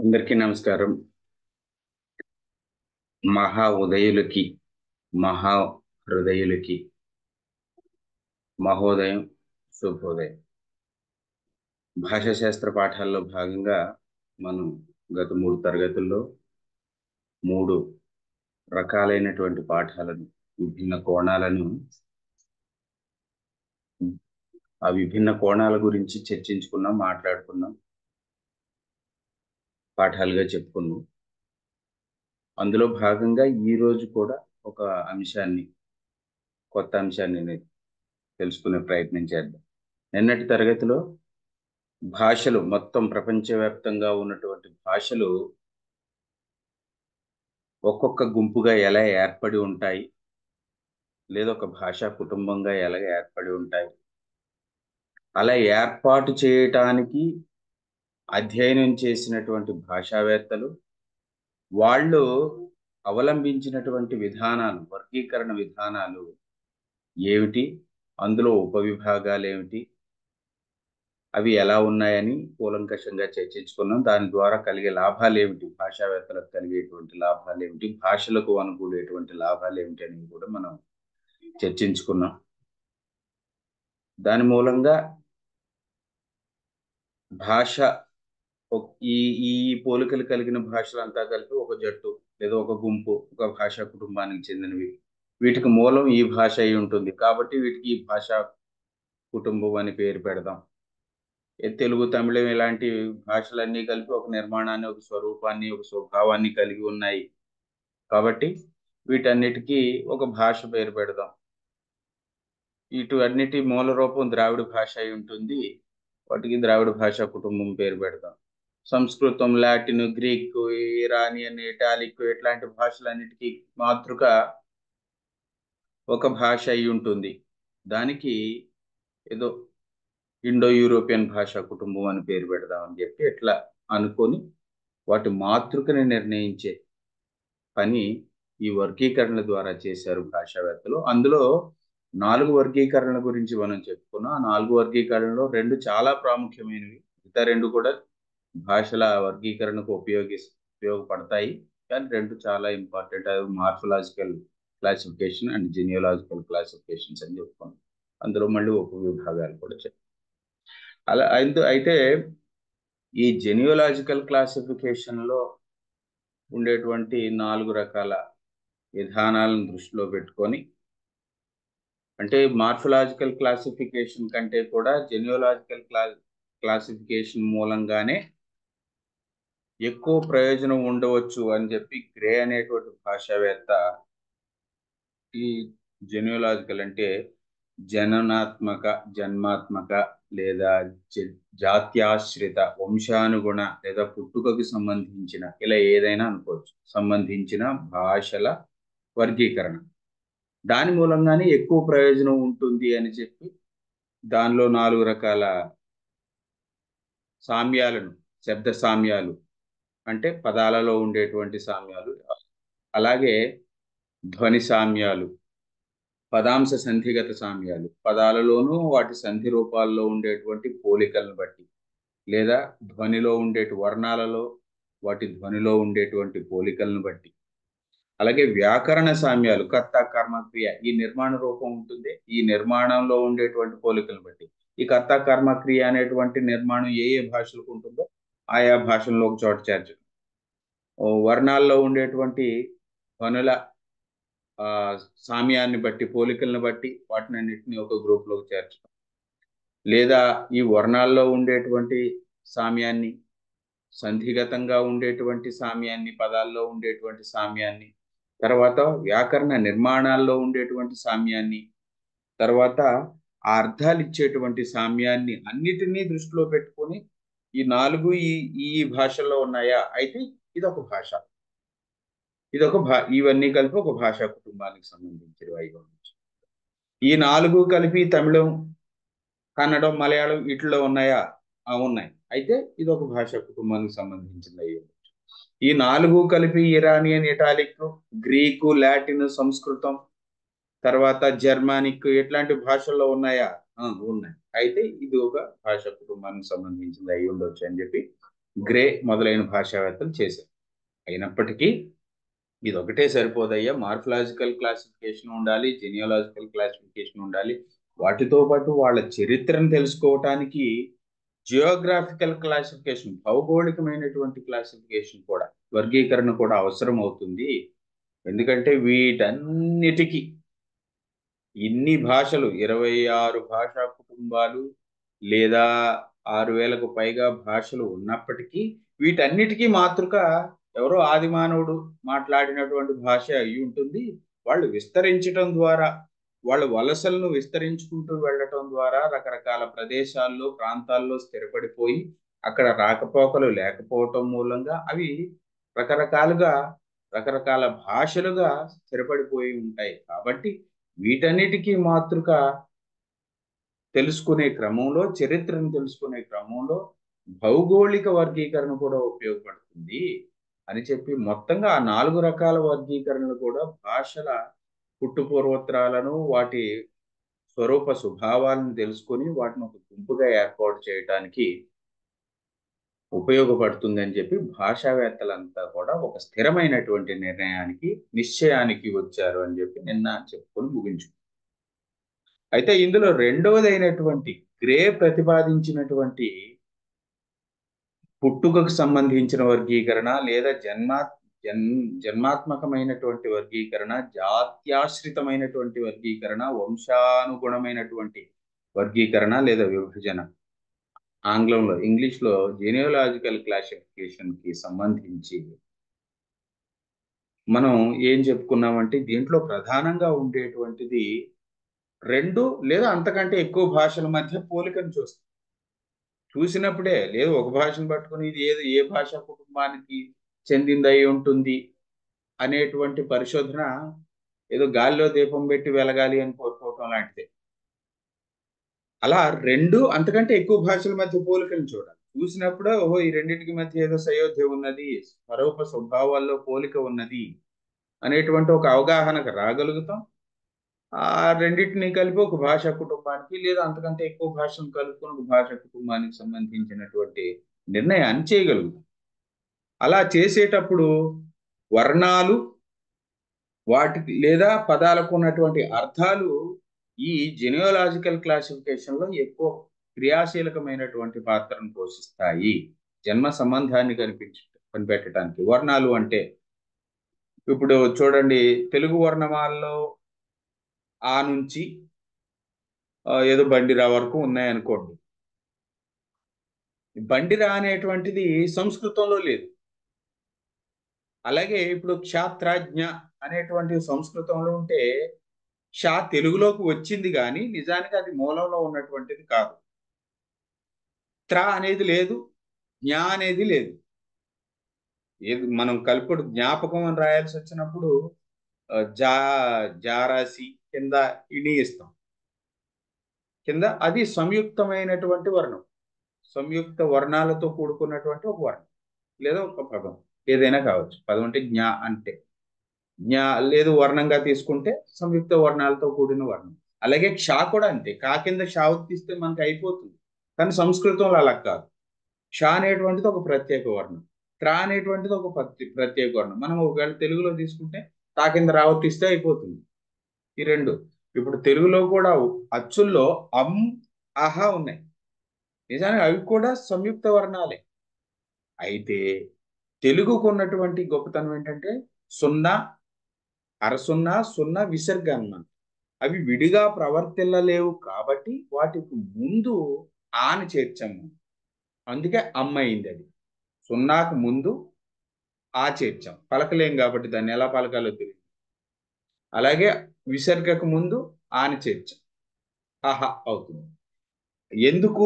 అందరికీ నమస్కారం. మహా ఉదయులకి మహా హృదయులకి మహోదయం శుభోదయం. భాషా శాస్త్ర పాఠాల్లో భాగంగా మనం గత మూడు తరగతుల్లో మూడు రకాలైనటువంటి పాఠాలను విభిన్న కోణాలను ఆ విభిన్న కోణాల గురించి చర్చించుకున్నాం మాట్లాడుకున్నాం. పాఠాలుగా చెప్పుకున్నాం. అందులో భాగంగా ఈ రోజు కూడా ఒక అంశాన్ని కొత్త అంశాన్ని నేను తెలుసుకునే ప్రయత్నం చేద్దాం. నిన్నటి తరగతిలో భాషలు మొత్తం ప్రపంచవ్యాప్తంగా ఉన్నటువంటి భాషలు ఒక్కొక్క గుంపుగా ఎలా ఏర్పడి ఉంటాయి? లేదా ఒక భాషా కుటుంబంగా ఎలా ఏర్పడి ఉంటాయి? అలా ఏర్పాటు చేయటానికి అధ్యయనం చేసినటువంటి భాషావేత్తలు వాళ్ళు అవలంబించినటువంటి విధానాలు వర్గీకరణ విధానాలు ఏమిటి? అందులో ఉపవిభాగాలు ఏమిటి అవి ఎలా ఉన్నాయని కూలంకషంగా చర్చించుకున్నాం. దాని ద్వారా కలిగే లాభాలు ఏమిటి భాషావేత్తలకు కలిగేటువంటి లాభాలు ఏమిటి భాషలకు అనుకూలేటువంటి లాభాలు ఏమిటి అని కూడా మనం చర్చించుకున్నాం. దాని మూలంగా భాష ఈ ఈ పోలికలు కలిగిన భాషలంతా కలిపి ఒక జట్టు లేదా ఒక గుంపు ఒక భాషా కుటుంబానికి చెందినవి. వీటికి మూలం ఈ భాష అయి ఉంటుంది. కాబట్టి వీటికి ఈ భాషా కుటుంబం అని పేరు పెడదాం. తెలుగు తమిళం ఇలాంటి భాషలన్నీ కలిపి ఒక నిర్మాణాన్ని ఒక స్వరూపాన్ని ఒక స్వభావాన్ని కలిగి ఉన్నాయి. కాబట్టి వీటన్నిటికీ ఒక భాష పేరు పెడదాం. ఇటు అన్నిటి మూల రూపం ద్రావిడ భాష అయి ఉంటుంది. వాటికి ద్రావిడ భాషా కుటుంబం పేరు పెడదాం. సంస్కృతం లాటిన్ గ్రీక్ ఇరానియన్ ఇటాలిక్ ఇట్లాంటి భాషలన్నిటికీ మాతృక ఒక భాష అయి ఉంటుంది. దానికి ఏదో ఇండో యూరోపియన్ భాషా కుటుంబం అని పేరు పెడదామని చెప్పి ఎట్లా అనుకొని వాటి మాతృకని నిర్ణయించే పని ఈ వర్గీకరణల ద్వారా చేశారు భాషావేత్తలు. అందులో నాలుగు వర్గీకరణల గురించి మనం చెప్పుకున్నాం. ఆ నాలుగు వర్గీకరణలో రెండు చాలా ప్రాముఖ్యమైనవి. మిగతా రెండు కూడా భాషల వర్గీకరణకు ఉపయోగి ఉపయోగపడతాయి. కానీ రెండు చాలా ఇంపార్టెంట్ అవి morphological classification and genealogical classifications అని చెప్పుకున్నాం అందులో మళ్ళీ ఉపవిభాగాలు కూడా చెప్పాం అలా అయితే ఈ జెనియోలాజికల్ క్లాసిఫికేషన్లో ఉండేటువంటి నాలుగు రకాల విధానాలను దృష్టిలో పెట్టుకొని అంటే మార్ఫలాజికల్ క్లాసిఫికేషన్ కంటే కూడా జెనియోలాజికల్ క్లా క్లాసిఫికేషన్ మూలంగానే ఎక్కువ ప్రయోజనం ఉండవచ్చు అని చెప్పి గ్రే అనేటువంటి భాషావేత్త ఈ జెన్యులాజికల్ అంటే జననాత్మక జన్మాత్మక లేదా జాత్యాశ్రిత వంశానుగుణ లేదా పుట్టుకకు సంబంధించిన ఇలా ఏదైనా అనుకోవచ్చు. సంబంధించిన భాషల వర్గీకరణ. దాని మూలంగానే ఎక్కువ ప్రయోజనం ఉంటుంది అని చెప్పి దానిలో నాలుగు రకాల సామ్యాలను శబ్ద సామ్యాలు అంటే పదాలలో ఉండేటువంటి సామ్యాలు. అలాగే ధ్వని సామ్యాలు పదాంశ సంధిగత సామ్యాలు. పదాలలోనూ వాటి సంధి రూపాల్లో ఉండేటువంటి పోలికలను బట్టి లేదా ధ్వనిలో ఉండేటి వర్ణాలలో వాటి ధ్వనిలో ఉండేటువంటి పోలికలను బట్టి. అలాగే వ్యాకరణ సామ్యాలు కర్త కర్మక్రియ ఈ నిర్మాణ రూపం ఉంటుంది. ఈ నిర్మాణంలో ఉండేటువంటి పోలికలను బట్టి. ఈ కర్త కర్మక్రియ అనేటువంటి నిర్మాణం ఏ ఏ భాషలకు ఉంటుందో ఆయా భాషల్లో ఒక చోట చేర్చడం వర్ణాల్లో ఉండేటువంటి ధ్వనుల సామ్యాన్ని బట్టి పోలికలను బట్టి వాటిని అన్నింటినీ ఒక గ్రూప్లోకి చేర్చడం లేదా ఈ వర్ణాల్లో ఉండేటువంటి సామ్యాన్ని సంధిగతంగా ఉండేటువంటి సామ్యాన్ని పదాల్లో ఉండేటువంటి సామ్యాన్ని తర్వాత వ్యాకరణ నిర్మాణాల్లో ఉండేటువంటి సామ్యాన్ని తర్వాత ఆ అర్థాలు ఇచ్చేటువంటి సామ్యాన్ని అన్నిటినీ దృష్టిలో పెట్టుకొని ఈ నాలుగు ఈ ఈ భాషల్లో ఉన్నాయా? అయితే ఇది ఒక భాష. ఇదొక భా ఇవన్నీ కలిపి ఒక భాషా కుటుంబానికి సంబంధించిన అయి ఈ నాలుగు కలిపి తమిళం కన్నడం మలయాళం వీటిలో ఉన్నాయా? ఉన్నాయి. అయితే ఇది ఒక భాషా కుటుంబానికి సంబంధించింది ఈ నాలుగు కలిపి ఇరానియన్ ఇటాలిక్ గ్రీకు లాటిన్ సంస్కృతం తర్వాత జర్మానిక్ ఇట్లాంటి భాషల్లో ఉన్నాయా? ఉన్నాయి. అయితే ఇది ఒక భాష కుటుంబానికి సంబంధించింది అయి ఉండొచ్చు అని చెప్పి గ్రే మొదలైన భాషావేత్తలు చేశారు. అయినప్పటికీ ఇది ఒకటే సరిపోదయ్యా. మార్ఫలాజికల్ క్లాసిఫికేషన్ ఉండాలి జెనియాలజికల్ క్లాసిఫికేషన్ ఉండాలి. వాటితో పాటు వాళ్ళ చరిత్రను తెలుసుకోవటానికి జియోగ్రాఫికల్ క్లాసిఫికేషన్ భౌగోళికమైనటువంటి క్లాసిఫికేషన్ కూడా వర్గీకరణ కూడా అవసరం అవుతుంది ఎందుకంటే వీటన్నిటికీ ఇన్ని భాషలు ఇరవై ఆరు భాషా కుటుంబాలు లేదా ఆరు వేలకు పైగా భాషలు ఉన్నప్పటికీ వీటన్నిటికీ మాతృక ఎవరో ఆదిమానవుడు మాట్లాడినటువంటి భాష అయి ఉంటుంది. వాళ్ళు విస్తరించటం ద్వారా వాళ్ళ వలసలను విస్తరించుకుంటూ వెళ్ళటం ద్వారా రకరకాల ప్రదేశాల్లో ప్రాంతాల్లో స్థిరపడిపోయి అక్కడ రాకపోకలు లేకపోవటం మూలంగా అవి రకరకాలుగా రకరకాల భాషలుగా స్థిరపడిపోయి ఉంటాయి. కాబట్టి వీటన్నిటికీ మాతృక తెలుసుకునే క్రమంలో చరిత్రను తెలుసుకునే క్రమంలో భౌగోళిక వర్గీకరణ కూడా ఉపయోగపడుతుంది అని చెప్పి మొత్తంగా ఆ నాలుగు రకాల వర్గీకరణలు కూడా భాషల పుట్టుపూర్వత్రాలను వాటి స్వరూప స్వభావాలను తెలుసుకొని వాటిని ఒక గుంపుగా ఏర్పాటు చేయడానికి ఉపయోగపడుతుందని చెప్పి భాషావేత్తలంతా కూడా ఒక స్థిరమైనటువంటి నిర్ణయానికి నిశ్చయానికి వచ్చారు అని చెప్పి నిన్న చెప్పుకొని ముగించు అయితే ఇందులో రెండవదైనటువంటి గ్రే ప్రతిపాదించినటువంటి పుట్టుకకు సంబంధించిన వర్గీకరణ లేదా జన్మా జన్ జన్మాత్మకమైనటువంటి వర్గీకరణ జాత్యాశ్రితమైనటువంటి వర్గీకరణ వంశానుగుణమైనటువంటి వర్గీకరణ లేదా విభజన. ఆంగ్లంలో ఇంగ్లీష్లో జెనియోలాజికల్ క్లాసిఫికేషన్కి సంబంధించి మనం ఏం చెప్పుకున్నామంటే దీంట్లో ప్రధానంగా ఉండేటువంటిది రెండు లేదా అంతకంటే ఎక్కువ భాషల మధ్య పోలికను చూస్తాం. చూసినప్పుడే లేదు ఒక భాషను పట్టుకుని ఇది ఏది ఏ భాషా కుటుంబానికి చెందిందై ఉంటుంది అనేటువంటి పరిశోధన ఏదో గాలిలో దీపం పెట్టి వెలగాలి అని కోరుకోవటం లాంటిదే. అలా రెండు అంతకంటే ఎక్కువ భాషల మధ్య పోలికను చూడాలి. చూసినప్పుడు ఓహో ఈ రెండింటికి మధ్య ఏదో సయోధ్య ఉన్నది స్వరూప స్వభావాల్లో పోలిక ఉన్నది అనేటువంటి ఒక అవగాహనకు రాగలుగుతాం. ఆ రెండింటిని కలిపి ఒక భాషా కుటుంబానికి లేదా అంతకంటే ఎక్కువ భాషను కలుపుకొని ఒక భాషా కుటుంబానికి సంబంధించినటువంటి నిర్ణయాన్ని చేయగలుగుతాం. అలా చేసేటప్పుడు వర్ణాలు వాటికి లేదా పదాలకు ఉన్నటువంటి అర్థాలు ఈ జెనియోలాజికల్ క్లాసిఫికేషన్లో ఎక్కువ క్రియాశీలకమైనటువంటి పాత్రను పోషిస్తాయి. జన్మ సంబంధాన్ని కనిపించ కనిపెట్టడానికి వర్ణాలు అంటే ఇప్పుడు చూడండి తెలుగు వర్ణమాలలో ఆ నుంచి ఏదో బండిరా వరకు ఉన్నాయనుకోండి. బండిరా అనేటువంటిది సంస్కృతంలో లేదు. అలాగే ఇప్పుడు క్షాత్రాజ్ఞ అనేటువంటి సంస్కృతంలో ఉంటే షా తెలుగులోకి వచ్చింది కానీ నిజానికి అది మూలంలో ఉన్నటువంటిది కాదు. త్ర అనేది లేదు జ్ఞా అనేది లేదు. ఏది మనం కలుపుడు జ్ఞాపకం అని రాయాల్సి వచ్చినప్పుడు జా జారాసి కింద ఇణి ఇస్తాం. కింద అది సంయుక్తమైనటువంటి వర్ణం. సంయుక్త వర్ణాలతో కూడుకున్నటువంటి ఒక వర్ణం. లేదా ఒక పదం. ఏదైనా కావచ్చు. పదం అంటే జ్ఞా అంటే. జ్ఞా లేదు వర్ణంగా తీసుకుంటే సంయుక్త వర్ణాలతో కూడిన వర్ణం. అలాగే క్షా కూడా అంతే. కా కింద షా తీస్తే మనకి అయిపోతుంది. కానీ సంస్కృతంలో అలా కాదు. షా అనేటువంటిది ఒక ప్రత్యేక వర్ణం. ట్రా అనేటువంటిది ఒక ప్రత్యేక వర్ణం. మనం ఒకవేళ తెలుగులో తీసుకుంటే తా కింద రావర్తిస్తే అయిపోతుంది. ఈ రెండు. ఇప్పుడు తెలుగులో కూడా అచ్చుల్లో అం అహ ఉన్నాయి. నిజానికి అవి కూడా సంయుక్త వర్ణాలే. అయితే తెలుగుకు ఉన్నటువంటి గొప్పతనం ఏంటంటే సున్నా అరసున్నా సున్నా విసర్గ అన్నమాట అవి విడిగా ప్రవర్తిల్లలేవు కాబట్టి వాటికి ముందు ఆని చేర్చాము. అందుకే అమ్మ అయింది అది. సున్నాకు ముందు ఆ చేర్చాం. పలకలేం కాబట్టి దాన్ని ఎలా పలకాలో తెలియదు. అలాగే విసర్గకు ముందు ఆని చేర్చాం. ఆహా అవుతుంది. ఎందుకు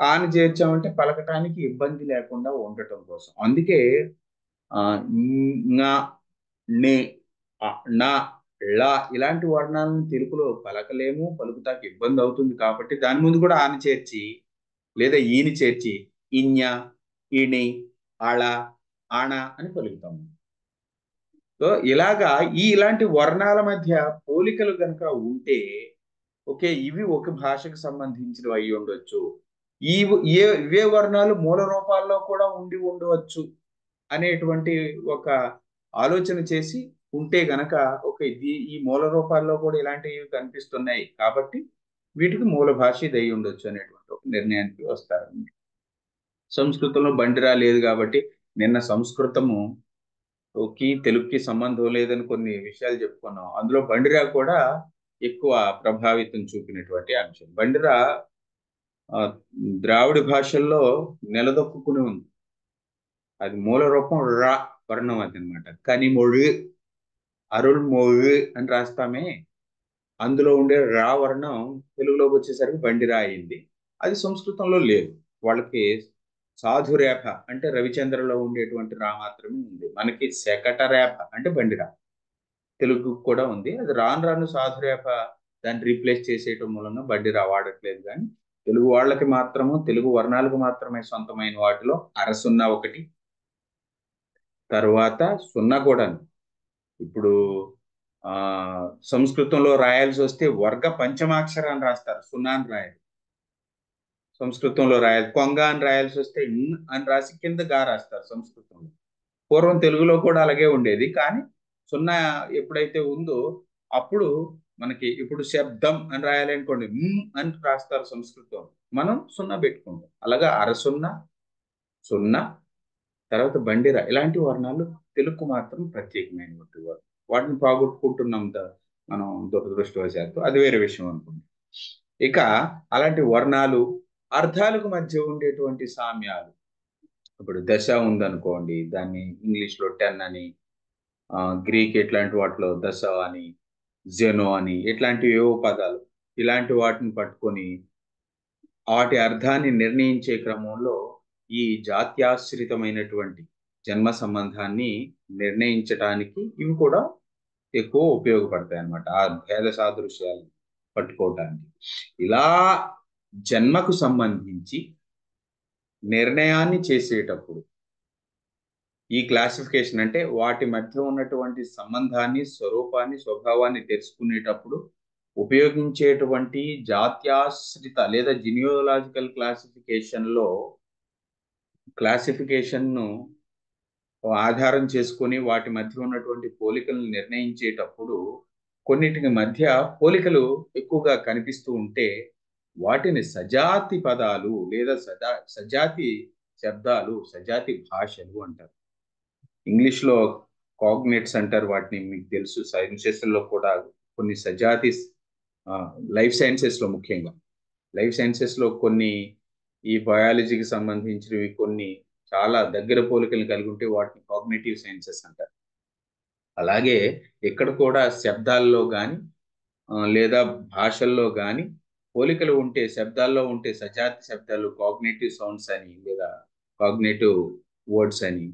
ఆని చేర్చామంటే పలకటానికి ఇబ్బంది లేకుండా ఉండటం కోసం. అందుకే నే నా లా ఇలాంటి వర్ణాలను తెలుగులో పలకలేము పలుకుతాకి ఇబ్బంది అవుతుంది కాబట్టి దాని ముందు కూడా ఆని చేర్చి లేదా ఈని చేర్చి ఇన్య ఇణి అళ ఆణ అని పలుకుతాము. సో ఇలాగా ఈ ఇలాంటి వర్ణాల మధ్య పోలికలు కనుక ఉంటే ఓకే ఇవి ఒక భాషకు సంబంధించినవి అయి ఉండొచ్చు. ఈ ఏ ఇవే వర్ణాలు మూల రూపాల్లో కూడా ఉండి ఉండవచ్చు అనేటువంటి ఒక ఆలోచన చేసి ఉంటే గనక ఒక ఇది ఈ మూల రూపాల్లో కూడా ఇలాంటివి కనిపిస్తున్నాయి కాబట్టి వీటికి మూల భాష ఇది ఉండొచ్చు అనేటువంటి ఒక నిర్ణయానికి వస్తారు. సంస్కృతంలో బండిరా లేదు కాబట్టి నిన్న సంస్కృతము కి తెలుగుకి సంబంధం లేదని కొన్ని విషయాలు చెప్పుకున్నాం. అందులో బండిరా కూడా ఎక్కువ ప్రభావితం చూపినటువంటి అంశం. బండిరా ద్రావిడ భాషల్లో నిలదొక్కుని ఉంది. అది మూల రూపం రా వర్ణం అది అనమాట కానీ అరుళ్ మొഴి అని రాస్తామే. అందులో ఉండే రా వర్ణం తెలుగులోకి వచ్చేసరికి బండిరా అయింది. అది సంస్కృతంలో లేదు. వాళ్ళకి సాధురేఖ అంటే రవిచంద్రలో ఉండేటువంటి రా మాత్రమే ఉంది. మనకి శకట రేఖ అంటే బండిరా తెలుగు కూడా ఉంది. అది రాను రాను సాధురేఖ దాన్ని రీప్లేస్ చేసేయటం మూలంగా బండిరా వాడట్లేదు కానీ తెలుగు వాళ్ళకి మాత్రము తెలుగు వర్ణాలకు మాత్రమే సొంతమైన వాటిలో అరసున్న ఒకటి తర్వాత సున్నా కూడా ఇప్పుడు ఆ సంస్కృతంలో రాయాల్సి వస్తే వర్గ పంచమాక్షరాన్ని రాస్తారు సున్నా అని రాయాలి. సంస్కృతంలో రాయాలి కొంగ అని రాయాల్సి వస్తే ఇన్ అని రాసి కింద గా రాస్తారు సంస్కృతంలో. పూర్వం తెలుగులో కూడా అలాగే ఉండేది కానీ సున్నా ఎప్పుడైతే ఉందో అప్పుడు మనకి ఇప్పుడు శబ్దం అని రాయాలి అనుకోండి అని రాస్తారు సంస్కృతం. మనం సున్నా పెట్టుకుంటాం. అలాగా అరసున్నా సున్నా తర్వాత బండిరా ఇలాంటి వర్ణాలు తెలుగు మాత్రం ప్రత్యేకమైనటువంటి వర్ణం వాటిని పోగొట్టుకుంటున్నంత మనం దురదృష్టవశాత్తు అది వేరే విషయం అనుకుంటాం. ఇక అలాంటి వర్ణాలు అర్థాలకు మధ్య ఉండేటువంటి సామ్యాలు. ఇప్పుడు దశ ఉందనుకోండి దాన్ని ఇంగ్లీష్లో టెన్ అని గ్రీక్ ఇట్లాంటి వాటిలో దశ అని జెనో అని ఇట్లాంటి ఏవో పదాలు. ఇలాంటి వాటిని పట్టుకొని వాటి అర్థాన్ని నిర్ణయించే క్రమంలో ఈ జాత్యాశ్రితమైనటువంటి జన్మ సంబంధాన్ని నిర్ణయించటానికి ఇవి కూడా ఎక్కువ ఉపయోగపడతాయి అన్నమాట. ఆ భేద సాదృశ్యాలు పట్టుకోవటానికి. ఇలా జన్మకు సంబంధించి నిర్ణయాన్ని చేసేటప్పుడు ఈ క్లాసిఫికేషన్ అంటే వాటి మధ్య ఉన్నటువంటి సంబంధాన్ని స్వరూపాన్ని స్వభావాన్ని తెలుసుకునేటప్పుడు ఉపయోగించేటువంటి జాత్యాశ్రిత లేదా జినియోలాజికల్ క్లాసిఫికేషన్లో క్లాసిఫికేషన్ను ఆధారం చేసుకొని వాటి మధ్య ఉన్నటువంటి పోలికలను నిర్ణయించేటప్పుడు కొన్నిటికి మధ్య పోలికలు ఎక్కువగా కనిపిస్తూ ఉంటే వాటిని సజాతి పదాలు లేదా సజా సజాతి శబ్దాలు సజాతి భాషలు అంటారు. ఇంగ్లీష్లో కాగ్నెట్స్ అంటారు వాటిని మీకు తెలుసు. సైన్సెస్లో కూడా కొన్ని సజాతి లైఫ్ సైన్సెస్లో ముఖ్యంగా. లైఫ్ సైన్సెస్లో కొన్ని ఈ బయాలజీకి సంబంధించినవి కొన్ని చాలా దగ్గర పోలికలు కలిగి ఉంటే వాటిని కాగ్నేటివ్ సైన్సెస్ అంటారు. అలాగే ఇక్కడ కూడా శబ్దాల్లో కానీ లేదా భాషల్లో కానీ పోలికలు ఉంటే శబ్దాల్లో ఉంటే సజాతి శబ్దాలు కాగ్నేటివ్ సౌండ్స్ అని లేదా కాగ్నేటివ్ వర్డ్స్ అని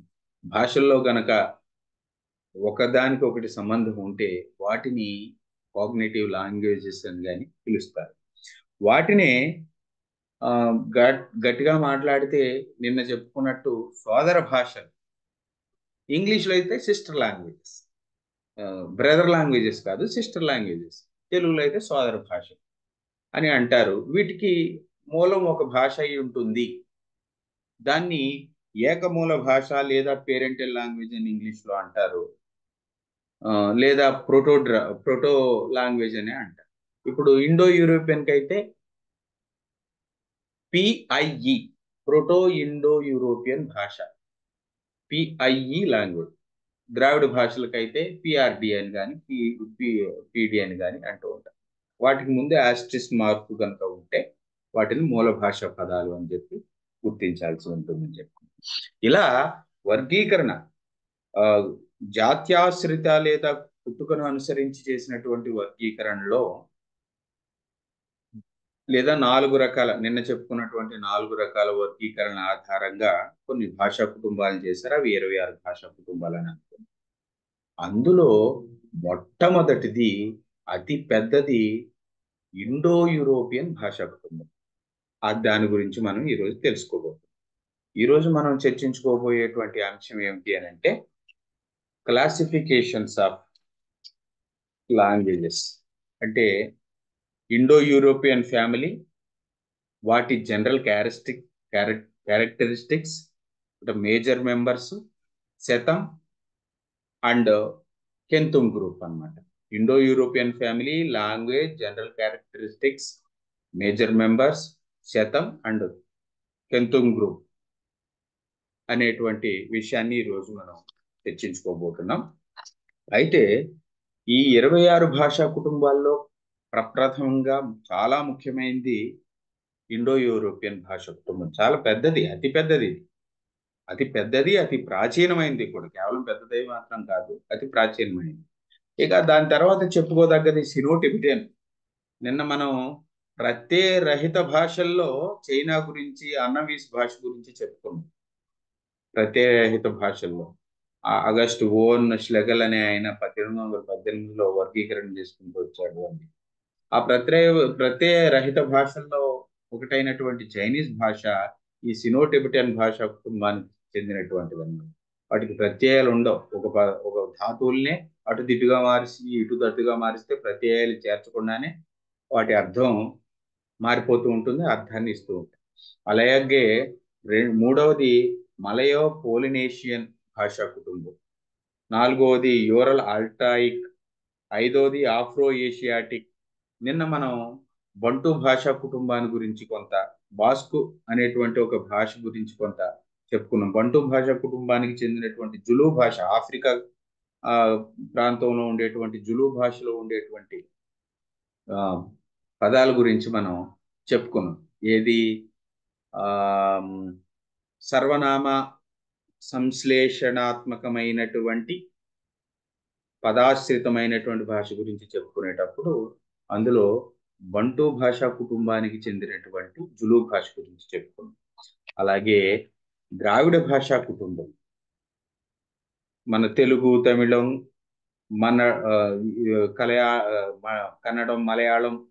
భాషల్లో గనక ఒకదానికి ఒకటి సంబంధం ఉంటే వాటిని కాగ్నేటివ్ లాంగ్వేజెస్ అని కానీ పిలుస్తారు. వాటినే గట్టిగా మాట్లాడితే నిన్న చెప్పుకున్నట్టు సోదర భాషలు ఇంగ్లీష్లో అయితే సిస్టర్ లాంగ్వేజెస్ బ్రదర్ లాంగ్వేజెస్ కాదు సిస్టర్ లాంగ్వేజెస్ తెలుగులో అయితే సోదర భాష అని అంటారు వీటికి మూలం ఒక భాష అయి ఉంటుంది దాన్ని ఏకమూల భాష లేదా పేరెంటల్ లాంగ్వేజ్ అని ఇంగ్లీష్లో అంటారు లేదా ప్రోటో ప్రోటో లాంగ్వేజ్ అనే అంటారు ఇప్పుడు ఇండో యూరోపియన్కి అయితే పిఐఈ ప్రోటో ఇండో యూరోపియన్ భాష పిఐఈ లాంగ్వేజ్ ద్రావిడ భాషలకైతే పిఆర్డి అని కానీ పిడి అని కానీ అంటూ ఉంటారు. వాటికి ముందే ఆస్ట్రిస్ మార్కు కనుక ఉంటే వాటిని మూల భాష పదాలు అని చెప్పి గుర్తించాల్సి ఉంటుందని చెప్పి. ఇలా వర్గీకరణ జాత్యాశ్రిత లేదా పుట్టుకను అనుసరించి చేసినటువంటి వర్గీకరణలో లేదా నాలుగు రకాల నిన్న చెప్పుకున్నటువంటి నాలుగు రకాల వర్గీకరణ ఆధారంగా కొన్ని భాషా కుటుంబాలు చేశారు. అవి ఇరవై ఆరు భాషా కుటుంబాలు అని అనుకున్నాం అందులో మొట్టమొదటిది అతి పెద్దది ఇండో యూరోపియన్ భాషా కుటుంబం. ఆ దాని గురించి మనం ఈరోజు తెలుసుకోబోతున్నాం. ఈరోజు మనం చర్చించుకోబోయేటువంటి అంశం ఏమిటి అని అంటే క్లాసిఫికేషన్స్ ఆఫ్ లాంగ్వేజెస్ అంటే ఇండో యూరోపియన్ ఫ్యామిలీ వాటి general characteristic characteristics major members satem and centum group అన్నమాట. Indo European family language general characteristics major members satem and centum group అనేటువంటి విషయాన్ని ఈరోజు మనం చర్చించుకోబోతున్నాం. అయితే ఈ ఇరవై ఆరు భాషా కుటుంబాల్లో ప్రప్రథమంగా చాలా ముఖ్యమైనది ఇండో యూరోపియన్ భాష కుటుంబం. చాలా పెద్దది అతి పెద్దది అతి పెద్దది అతి ప్రాచీనమైనది కూడా. కేవలం పెద్దది మాత్రం కాదు అతి ప్రాచీనమైనది ఇక దాని తర్వాత చెప్పుకోదగ్గది సినోటిబిటియన్ నిన్న మనం ప్రత్యయ రహిత భాషల్లో చైనా గురించి అన్నవీస్ భాష గురించి చెప్పుకున్నాం. ప్రత్యయ రహిత భాషల్లో. ఆగస్టు ఓన్ ష్లెగల్ అనే ఆయన పద్దెనిమిది వందల పద్దెనిమిదిలో వర్గీకరణ చేసుకుంటూ వచ్చాడు అని. ఆ ప్రత్యయ ప్రత్యయ రహిత భాషల్లో ఒకటైనటువంటి చైనీస్ భాష ఈ సినోటిబిటియన్ భాష కుటుంబానికి చెందినటువంటివన్నీ. వాటికి ప్రత్యయాలు ఉండవు ఒక ఒక ధాతువుల్నే అటు దిటుగా మార్చి ఇటు దట్టుగా మారిస్తే ప్రత్యయాలు చేర్చకుండానే వాటి అర్థం మారిపోతూ ఉంటుంది అర్థాన్ని ఇస్తూ ఉంటుంది అలాగే మూడవది మలయో పోలినేషియన్ భాషా కుటుంబం. నాలుగవది యూరల్ ఆల్టాయిక్ ఐదవది ఆఫ్రో ఏషియాటిక్ నిన్న మనం బంటు భాషా కుటుంబాన్ని గురించి కొంత బాస్కు అనేటువంటి ఒక భాష గురించి కొంత చెప్పుకున్నాం. బంటు భాషా కుటుంబానికి చెందినటువంటి జులు భాష ఆఫ్రికా ఆ ప్రాంతంలో ఉండేటువంటి జులు భాషలో ఉండేటువంటి ఆ పదాల గురించి మనం చెప్పుకున్నాం. ఏది? ఆ సర్వనామ సంశ్లేషణాత్మకమైనటువంటి పదాశ్రితమైనటువంటి భాష గురించి చెప్పుకునేటప్పుడు అందులో బంటు భాషా కుటుంబానికి చెందినటువంటి జులు భాష గురించి చెప్పుకున్నాం అలాగే ద్రావిడ భాషా కుటుంబం. మన తెలుగు తమిళం మన కలయా కన్నడం మలయాళం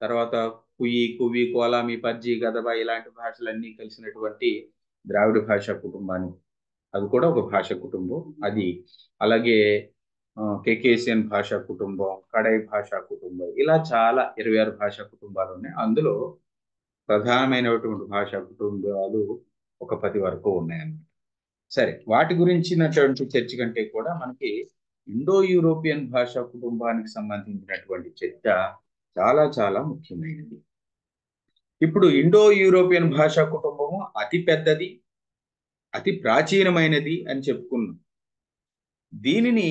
తర్వాత కుయి కువి కోలామి పజ్జి గదబ ఇలాంటి భాషలన్నీ కలిసినటువంటి ద్రావిడ భాషా కుటుంబాన్ని. అది కూడా ఒక భాష కుటుంబం. అది అలాగే కేకేసియన్ భాషా కుటుంబం కడై భాషా కుటుంబం ఇలా చాలా ఇరవై ఆరు భాషా కుటుంబాలు ఉన్నాయి. అందులో ప్రధానమైనటువంటి భాషా కుటుంబాలు ఒక పది వరకు ఉన్నాయన్నమాట. సరే వాటి గురించినటువంటి చర్చ కంటే కూడా మనకి ఇండో యూరోపియన్ భాషా కుటుంబానికి సంబంధించినటువంటి చర్చ చాలా చాలా ముఖ్యమైనది. ఇప్పుడు ఇండో యూరోపియన్ భాషా కుటుంబము అతి పెద్దది అతి ప్రాచీనమైనది అని చెప్పుకున్నాం. దీనిని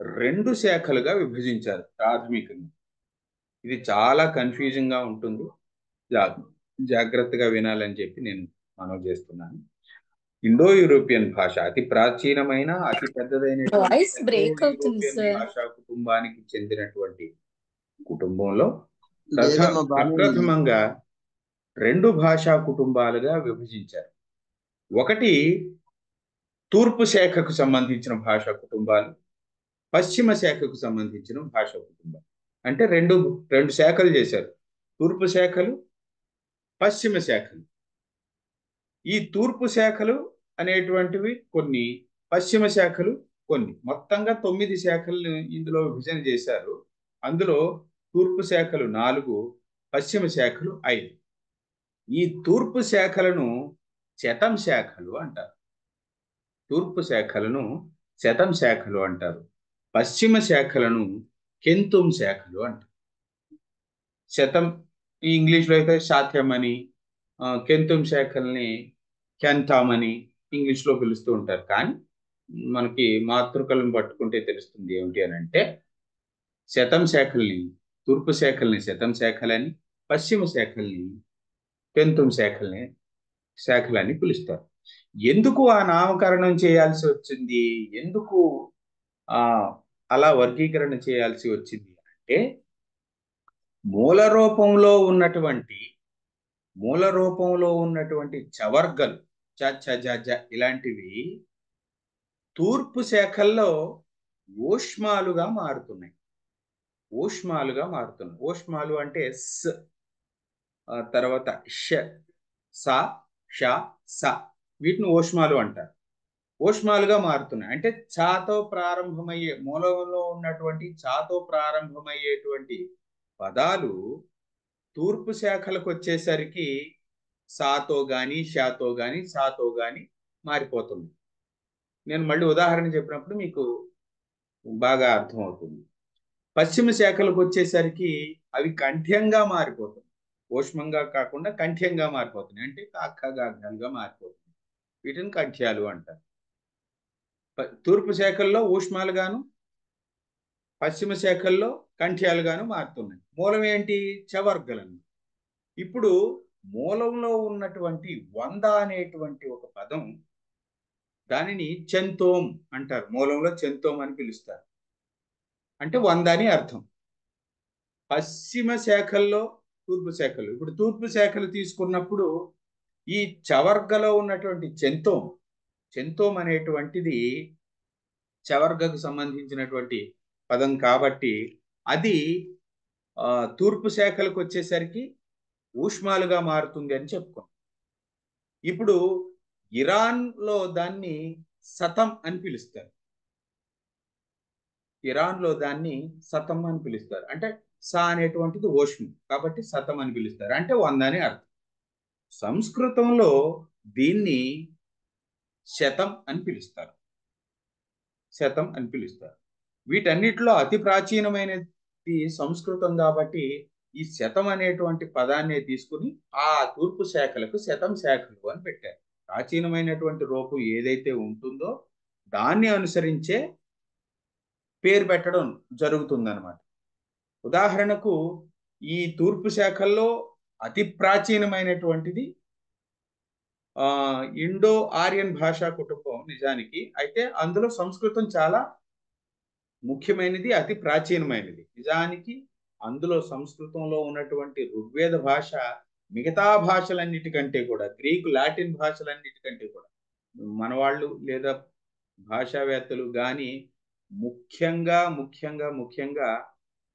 రెండు శాఖలుగా విభజించారు ప్రాథమికంగా. ఇది చాలా కన్ఫ్యూజింగ్గా ఉంటుంది జాగ్రత్తగా వినాలని చెప్పి నేను మనవి చేస్తున్నాను. ఇండో యూరోపియన్ భాష అతి ప్రాచీనమైన అతి పెద్దదైన భాషా కుటుంబానికి చెందినటువంటి కుటుంబంలో ప్రప్రథమంగా రెండు భాషా కుటుంబాలుగా విభజించారు. ఒకటి తూర్పు శాఖకు సంబంధించిన భాషా కుటుంబాలు పశ్చిమ శాఖకు సంబంధించిన భాషా కుటుంబం. అంటే రెండు రెండు శాఖలు చేశారు. తూర్పు శాఖలు పశ్చిమ శాఖలు. ఈ తూర్పు శాఖలు అనేటువంటివి కొన్ని పశ్చిమ శాఖలు కొన్ని. మొత్తంగా తొమ్మిది శాఖలను ఇందులో విభజన చేశారు. అందులో తూర్పు శాఖలు నాలుగు పశ్చిమ శాఖలు ఐదు. ఈ తూర్పు శాఖలను శతం శాఖలు అంటారు. తూర్పు శాఖలను శతం శాఖలు అంటారు. పశ్చిమ శాఖలను కెంతుం శాఖలు అంటారు శతం ఈ ఇంగ్లీష్లో అయితే శాత్యం అని కెంతుం శాఖల్ని కెంతామని అని ఇంగ్లీష్లో పిలుస్తూ ఉంటారు. కానీ మనకి మాతృకలను పట్టుకుంటే తెలుస్తుంది ఏమిటి అని అంటే శతం శాఖల్ని తూర్పు శాఖల్ని శతం శాఖలని పశ్చిమ శాఖల్ని కెంతుం శాఖల్ని శాఖలని పిలుస్తారు. ఎందుకు ఆ నామకరణం చేయాల్సి వచ్చింది? ఎందుకు ఆ అలా వర్గీకరణ చేయాల్సి వచ్చింది అంటే మూల రూపంలో ఉన్నటువంటి మూల రూపంలో ఉన్నటువంటి చవర్గలు చ చ ఇలాంటివి తూర్పు శాఖల్లో ఊష్మాలుగా మారుతున్నాయి. ఊష్మాలుగా మారుతున్నాయి. ఊష్మాలు అంటే స్ తర్వాత ష స ష స వీటిని ఓష్మాలు అంటారు. ఓష్మాలుగా మారుతున్నాయి. అంటే చాతో ప్రారంభమయ్యే మూలంలో ఉన్నటువంటి చాతో ప్రారంభమయ్యేటువంటి పదాలు తూర్పు శాఖలకు వచ్చేసరికి సాతో గాని షాతో గాని సాతో గాని మారిపోతుంది. నేను మళ్ళీ ఉదాహరణ చెప్పినప్పుడు మీకు బాగా అర్థమవుతుంది. పశ్చిమ శాఖలకు వచ్చేసరికి అవి కంఠ్యంగా మారిపోతుంది ఓష్మంగా కాకుండా కంఠ్యంగా మారిపోతుంది అంటే కాక్కగాఘాలుగా మారిపోతుంది వీటిని కంఠ్యాలు అంటారు. తూర్పు శాఖల్లో ఊష్మాలుగాను పశ్చిమ శాఖల్లో కంఠ్యాలుగాను మారుతున్నాయి. మూలం ఏంటి? చవర్గలను. ఇప్పుడు మూలంలో ఉన్నటువంటి వంద అనేటువంటి ఒక పదం దానిని చెంతోం అంటారు. మూలంలో చెంతోం అని పిలుస్తారు. అంటే వంద అని అర్థం. పశ్చిమ శాఖల్లో తూర్పు శాఖలు ఇప్పుడు తూర్పు శాఖలు తీసుకున్నప్పుడు ఈ చవర్గలో ఉన్నటువంటి చెంతోం చెంతోమ్ అనేటువంటిది చవర్గకు సంబంధించినటువంటి పదం కాబట్టి అది తూర్పు శాఖలకు వచ్చేసరికి ఊష్మాలుగా మారుతుంది అని చెప్పుకున్నాం ఇప్పుడు ఇరాన్లో దాన్ని సతం అని పిలుస్తారు. ఇరాన్లో దాన్ని సతం అని పిలుస్తారు. అంటే స అనేటువంటిది ఓష్ము కాబట్టి సతం అని పిలుస్తారు. అంటే వంద అని అర్థం. సంస్కృతంలో దీన్ని శతం అని పిలుస్తారు. శతం అని పిలుస్తారు. వీటన్నిటిలో అతి ప్రాచీనమైనది సంస్కృతం కాబట్టి ఈ శతం అనేటువంటి పదాన్ని తీసుకుని ఆ తూర్పు శాఖలకు శతం శాఖలు అని పెట్టారు. ప్రాచీనమైనటువంటి రూపం ఏదైతే ఉంటుందో దాన్ని అనుసరించే పేరు పెట్టడం జరుగుతుందన్నమాట. ఉదాహరణకు ఈ తూర్పు శాఖల్లో అతి ప్రాచీనమైనటువంటిది ఇండో ఆర్యన్ భాషా కుటుంబం నిజానికి. అయితే అందులో సంస్కృతం చాలా ముఖ్యమైనది అతి ప్రాచీనమైనది. నిజానికి అందులో సంస్కృతంలో ఉన్నటువంటి ఋగ్వేద భాష మిగతా భాషలన్నిటికంటే కూడా గ్రీకు లాటిన్ భాషలన్నిటికంటే కూడా మనవాళ్ళు లేదా భాషావేత్తలు కానీ ముఖ్యంగా ముఖ్యంగా ముఖ్యంగా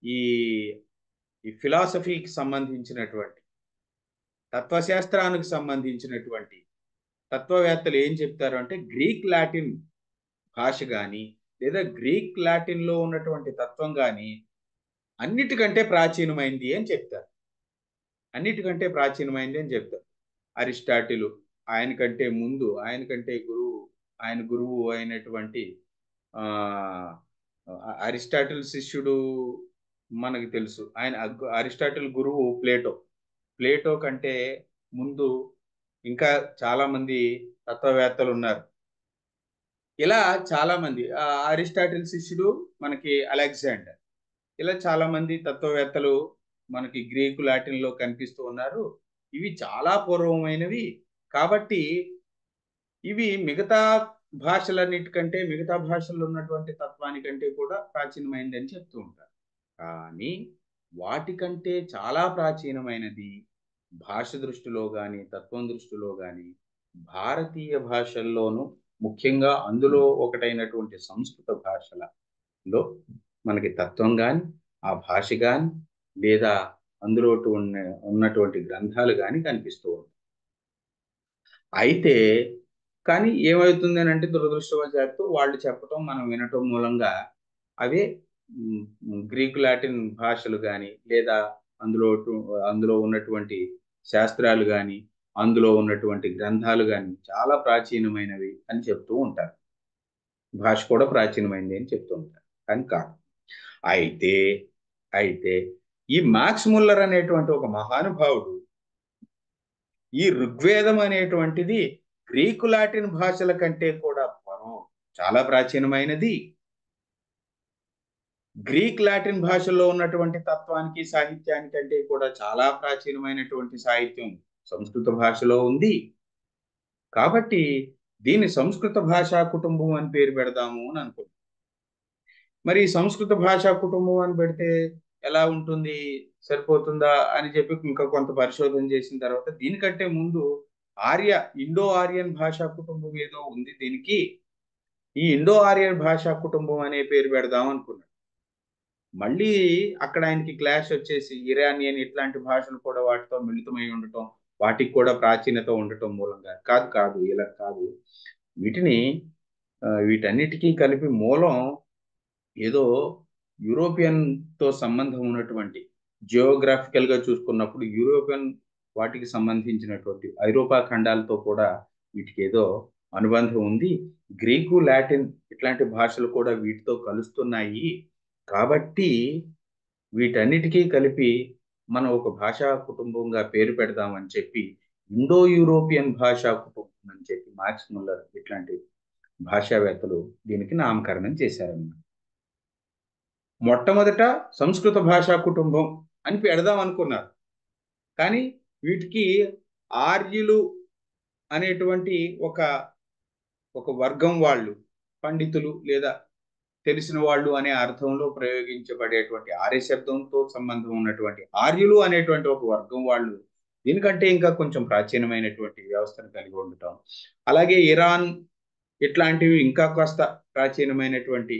ఈ ఈ ఫిలాసఫీకి సంబంధించినటువంటి తత్వశాస్త్రానికి సంబంధించినటువంటి తత్వవేత్తలు ఏం చెప్తారు అంటే గ్రీక్ లాటిన్ భాష కానీ లేదా గ్రీక్ లాటిన్లో ఉన్నటువంటి తత్వం కానీ అన్నిటికంటే ప్రాచీనమైంది అని చెప్తారు. అన్నిటికంటే ప్రాచీనమైంది అని చెప్తారు. అరిస్టాటిలు ఆయన కంటే ముందు ఆయన కంటే గురువు ఆయన గురువు అయినటువంటి అరిస్టాటిల్ శిష్యుడు మనకు తెలుసు. ఆయన అరిస్టాటిల్ గురువు ప్లేటో. ప్లేటో కంటే ముందు ఇంకా చాలామంది తత్వవేత్తలు ఉన్నారు. ఇలా చాలామంది ఆ అరిస్టాటిల్ శిష్యుడు మనకి అలెగ్జాండర్. ఇలా చాలామంది తత్వవేత్తలు మనకి గ్రీకు లాటిన్లో కనిపిస్తూ ఉన్నారు. ఇవి చాలా పూర్వమైనవి కాబట్టి ఇవి మిగతా భాషలన్నిటికంటే మిగతా భాషల్లో ఉన్నటువంటి తత్వానికంటే కూడా ప్రాచీనమైనది అని చెప్తూ ఉంటారు. కానీ వాటికంటే చాలా ప్రాచీనమైనది భాష దృష్టిలో కానీ తత్వం దృష్టిలో కానీ భారతీయ భాషల్లోనూ ముఖ్యంగా అందులో ఒకటైనటువంటి సంస్కృత భాషలలో మనకి తత్వం కానీ ఆ భాష కానీ లేదా అందులో ఉన్న ఉన్నటువంటి గ్రంథాలు కానీ కనిపిస్తూ ఉంటాయి. అయితే కానీ ఏమవుతుంది అని అంటే దురదృష్టవశాత్తు వాళ్ళు చెప్పటం మనం వినటం మూలంగా అవే గ్రీకు లాటిన్ భాషలు కానీ లేదా అందులో అందులో ఉన్నటువంటి శాస్త్రాలు కానీ అందులో ఉన్నటువంటి గ్రంథాలు కానీ చాలా ప్రాచీనమైనవి అని చెప్తూ ఉంటారు. భాష కూడా ప్రాచీనమైనది అని చెప్తూ ఉంటారు. కానీ కాదు. అయితే అయితే ఈ మాక్స్ ముల్లర్ అనేటువంటి ఒక మహానుభావుడు ఈ ఋగ్వేదం అనేటువంటిది గ్రీకు లాటిన్ భాషల కంటే కూడా పూర్వం చాలా ప్రాచీనమైనది. గ్రీక్ లాటిన్ భాషలో ఉన్నటువంటి తత్వానికి సాహిత్యానికి అంటే కూడా చాలా ప్రాచీనమైనటువంటి సాహిత్యం సంస్కృత భాషలో ఉంది. కాబట్టి దీన్ని సంస్కృత భాషా కుటుంబం అని పేరు పెడదాము అని అనుకున్నాం మరి సంస్కృత భాషా కుటుంబం అని పెడితే ఎలా ఉంటుంది? సరిపోతుందా అని చెప్పి ఇంకా కొంత పరిశోధన చేసిన తర్వాత దీనికంటే ముందు ఆర్య ఇండో ఆర్యన్ భాషా కుటుంబం ఏదో ఉంది దీనికి. ఈ ఇండో ఆర్యన్ భాషా కుటుంబం అనే పేరు పెడదాం అనుకున్నాడు మళ్ళీ అక్కడ ఆయనకి క్లాష్ వచ్చేసి ఇరానియన్ ఇట్లాంటి భాషలు కూడా వాటితో మిళితమై ఉండటం వాటికి కూడా ప్రాచీనత ఉండటం మూలంగా కాదు కాదు ఇలా కాదు. వీటిని వీటన్నిటికీ కలిపి మూలం ఏదో యూరోపియన్తో సంబంధం ఉన్నటువంటి జియోగ్రాఫికల్గా చూసుకున్నప్పుడు యూరోపియన్ వాటికి సంబంధించినటువంటి ఐరోపా ఖండాలతో కూడా వీటికి ఏదో అనుబంధం ఉంది. గ్రీకు లాటిన్ ఇట్లాంటి భాషలు కూడా వీటితో కలుస్తున్నాయి. కాబట్టి వీటన్నిటికీ కలిపి మనం ఒక భాషా కుటుంబంగా పేరు పెడదామని చెప్పి ఇండో యూరోపియన్ భాషా కుటుంబం అని చెప్పి మార్క్స్ ముల్లర్ ఇట్లాంటి భాషావేత్తలు దీనికి నామకరణం చేశారన్నమాట. మొట్టమొదట సంస్కృత భాషా కుటుంబం అని పెడదాం అనుకున్నారు. కానీ వీటికి ఆర్యులు అనేటువంటి ఒక ఒక వర్గం వాళ్ళు పండితులు లేదా తెలిసిన వాళ్ళు అనే అర్థంలో ప్రయోగించబడేటువంటి ఆర్య శబ్దంతో సంబంధం ఉన్నటువంటి ఆర్యులు అనేటువంటి ఒక వర్గం వాళ్ళు దీనికంటే ఇంకా కొంచెం ప్రాచీనమైనటువంటి వ్యవస్థను కలిగి ఉండటం. అలాగే ఇరాన్ ఇట్లాంటివి ఇంకా కాస్త ప్రాచీనమైనటువంటి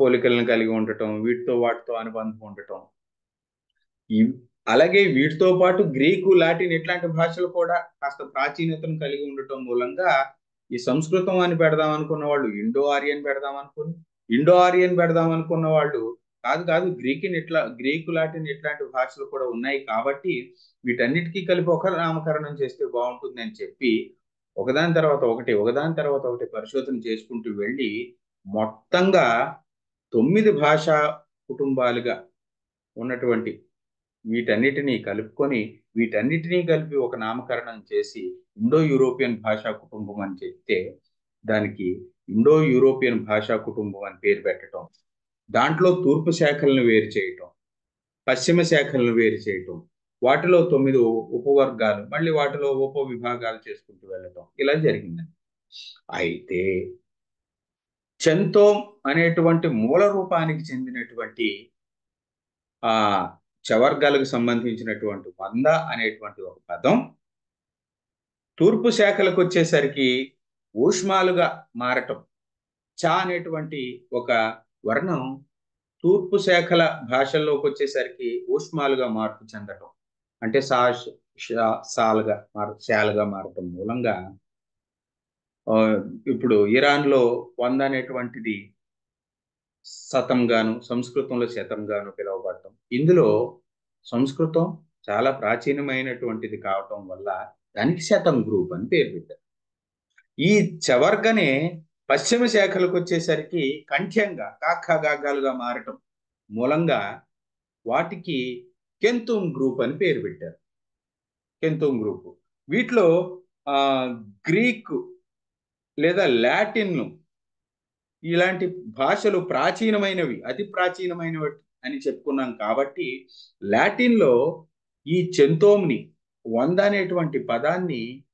పోలికలను కలిగి ఉండటం వీటితో వాటితో అనుబంధం ఉండటం. అలాగే వీటితో పాటు గ్రీకు లాటిన్ ఇట్లాంటి భాషలు కూడా కాస్త ప్రాచీనతను కలిగి ఉండటం మూలంగా ఈ సంస్కృతం అని పెడదాం అనుకున్న వాళ్ళు ఇండో ఆరియన్ పెడదాం అనుకుని ఇండో ఆరియన్ పెడదాం అనుకున్న వాళ్ళు కాదు కాదు గ్రీకిన్ ఇట్లా గ్రీకు లాటిన్ ఇట్లాంటి భాషలు కూడా ఉన్నాయి కాబట్టి వీటన్నిటికీ కలిపి ఒక నామకరణం చేస్తే బాగుంటుంది అని చెప్పి ఒకదాని తర్వాత ఒకటి ఒకదాని తర్వాత ఒకటి పరిశోధన చేసుకుంటూ వెళ్ళి మొత్తంగా తొమ్మిది భాషా కుటుంబాలుగా ఉన్నటువంటి వీటన్నిటినీ కలుపుకొని వీటన్నిటినీ కలిపి ఒక నామకరణం చేసి ఇండో యూరోపియన్ భాషా కుటుంబం అని చెప్తే దానికి ఇండో యూరోపియన్ భాషా కుటుంబం అని పేరు పెట్టడం దాంట్లో తూర్పు శాఖలను వేరు చేయటం పశ్చిమ శాఖలను వేరు చేయటం వాటిలో తొమ్మిది ఉపవర్గాలు మళ్ళీ వాటిలో ఉప విభాగాలు చేసుకుంటూ వెళ్ళటం ఇలా జరిగిందండి అయితే చెంతోం అనేటువంటి మూల రూపానికి చెందినటువంటి ఆ చవర్గాలకు సంబంధించినటువంటి వంద అనేటువంటి ఒక పదం తూర్పు శాఖలకు వచ్చేసరికి ఊష్మాలుగా మారటం చా అనేటువంటి ఒక వర్ణం తూర్పు శాఖల భాషల్లోకి వచ్చేసరికి ఊష్మాలుగా మార్పు చెందటం. అంటే సా సాలుగా మారు శాలుగా మారటం మూలంగా ఇప్పుడు ఇరాన్లో వంద అనేటువంటిది శతంగాను సంస్కృతంలో శతంగాను పిలువబడటం. ఇందులో సంస్కృతం చాలా ప్రాచీనమైనటువంటిది కావటం వల్ల దానికి శతం గ్రూప్ అని పేరు పెట్టారు. ఈ చవర్గనే పశ్చిమ శాఖలకు వచ్చేసరికి కంఠ్యంగా కాకాగాగాలుగా మారటం మూలంగా వాటికి కెంతుమ్ గ్రూప్ అని పేరు పెట్టారు. Centum group. వీటిలో గ్రీక్ లేదా లాటిన్ ఇలాంటి భాషలు ప్రాచీనమైనవి అతి ప్రాచీనమైనవి అని చెప్పుకున్నాం కాబట్టి లాటిన్లో ఈ చెంతోమ్ని వంద అనేటువంటి పదాన్ని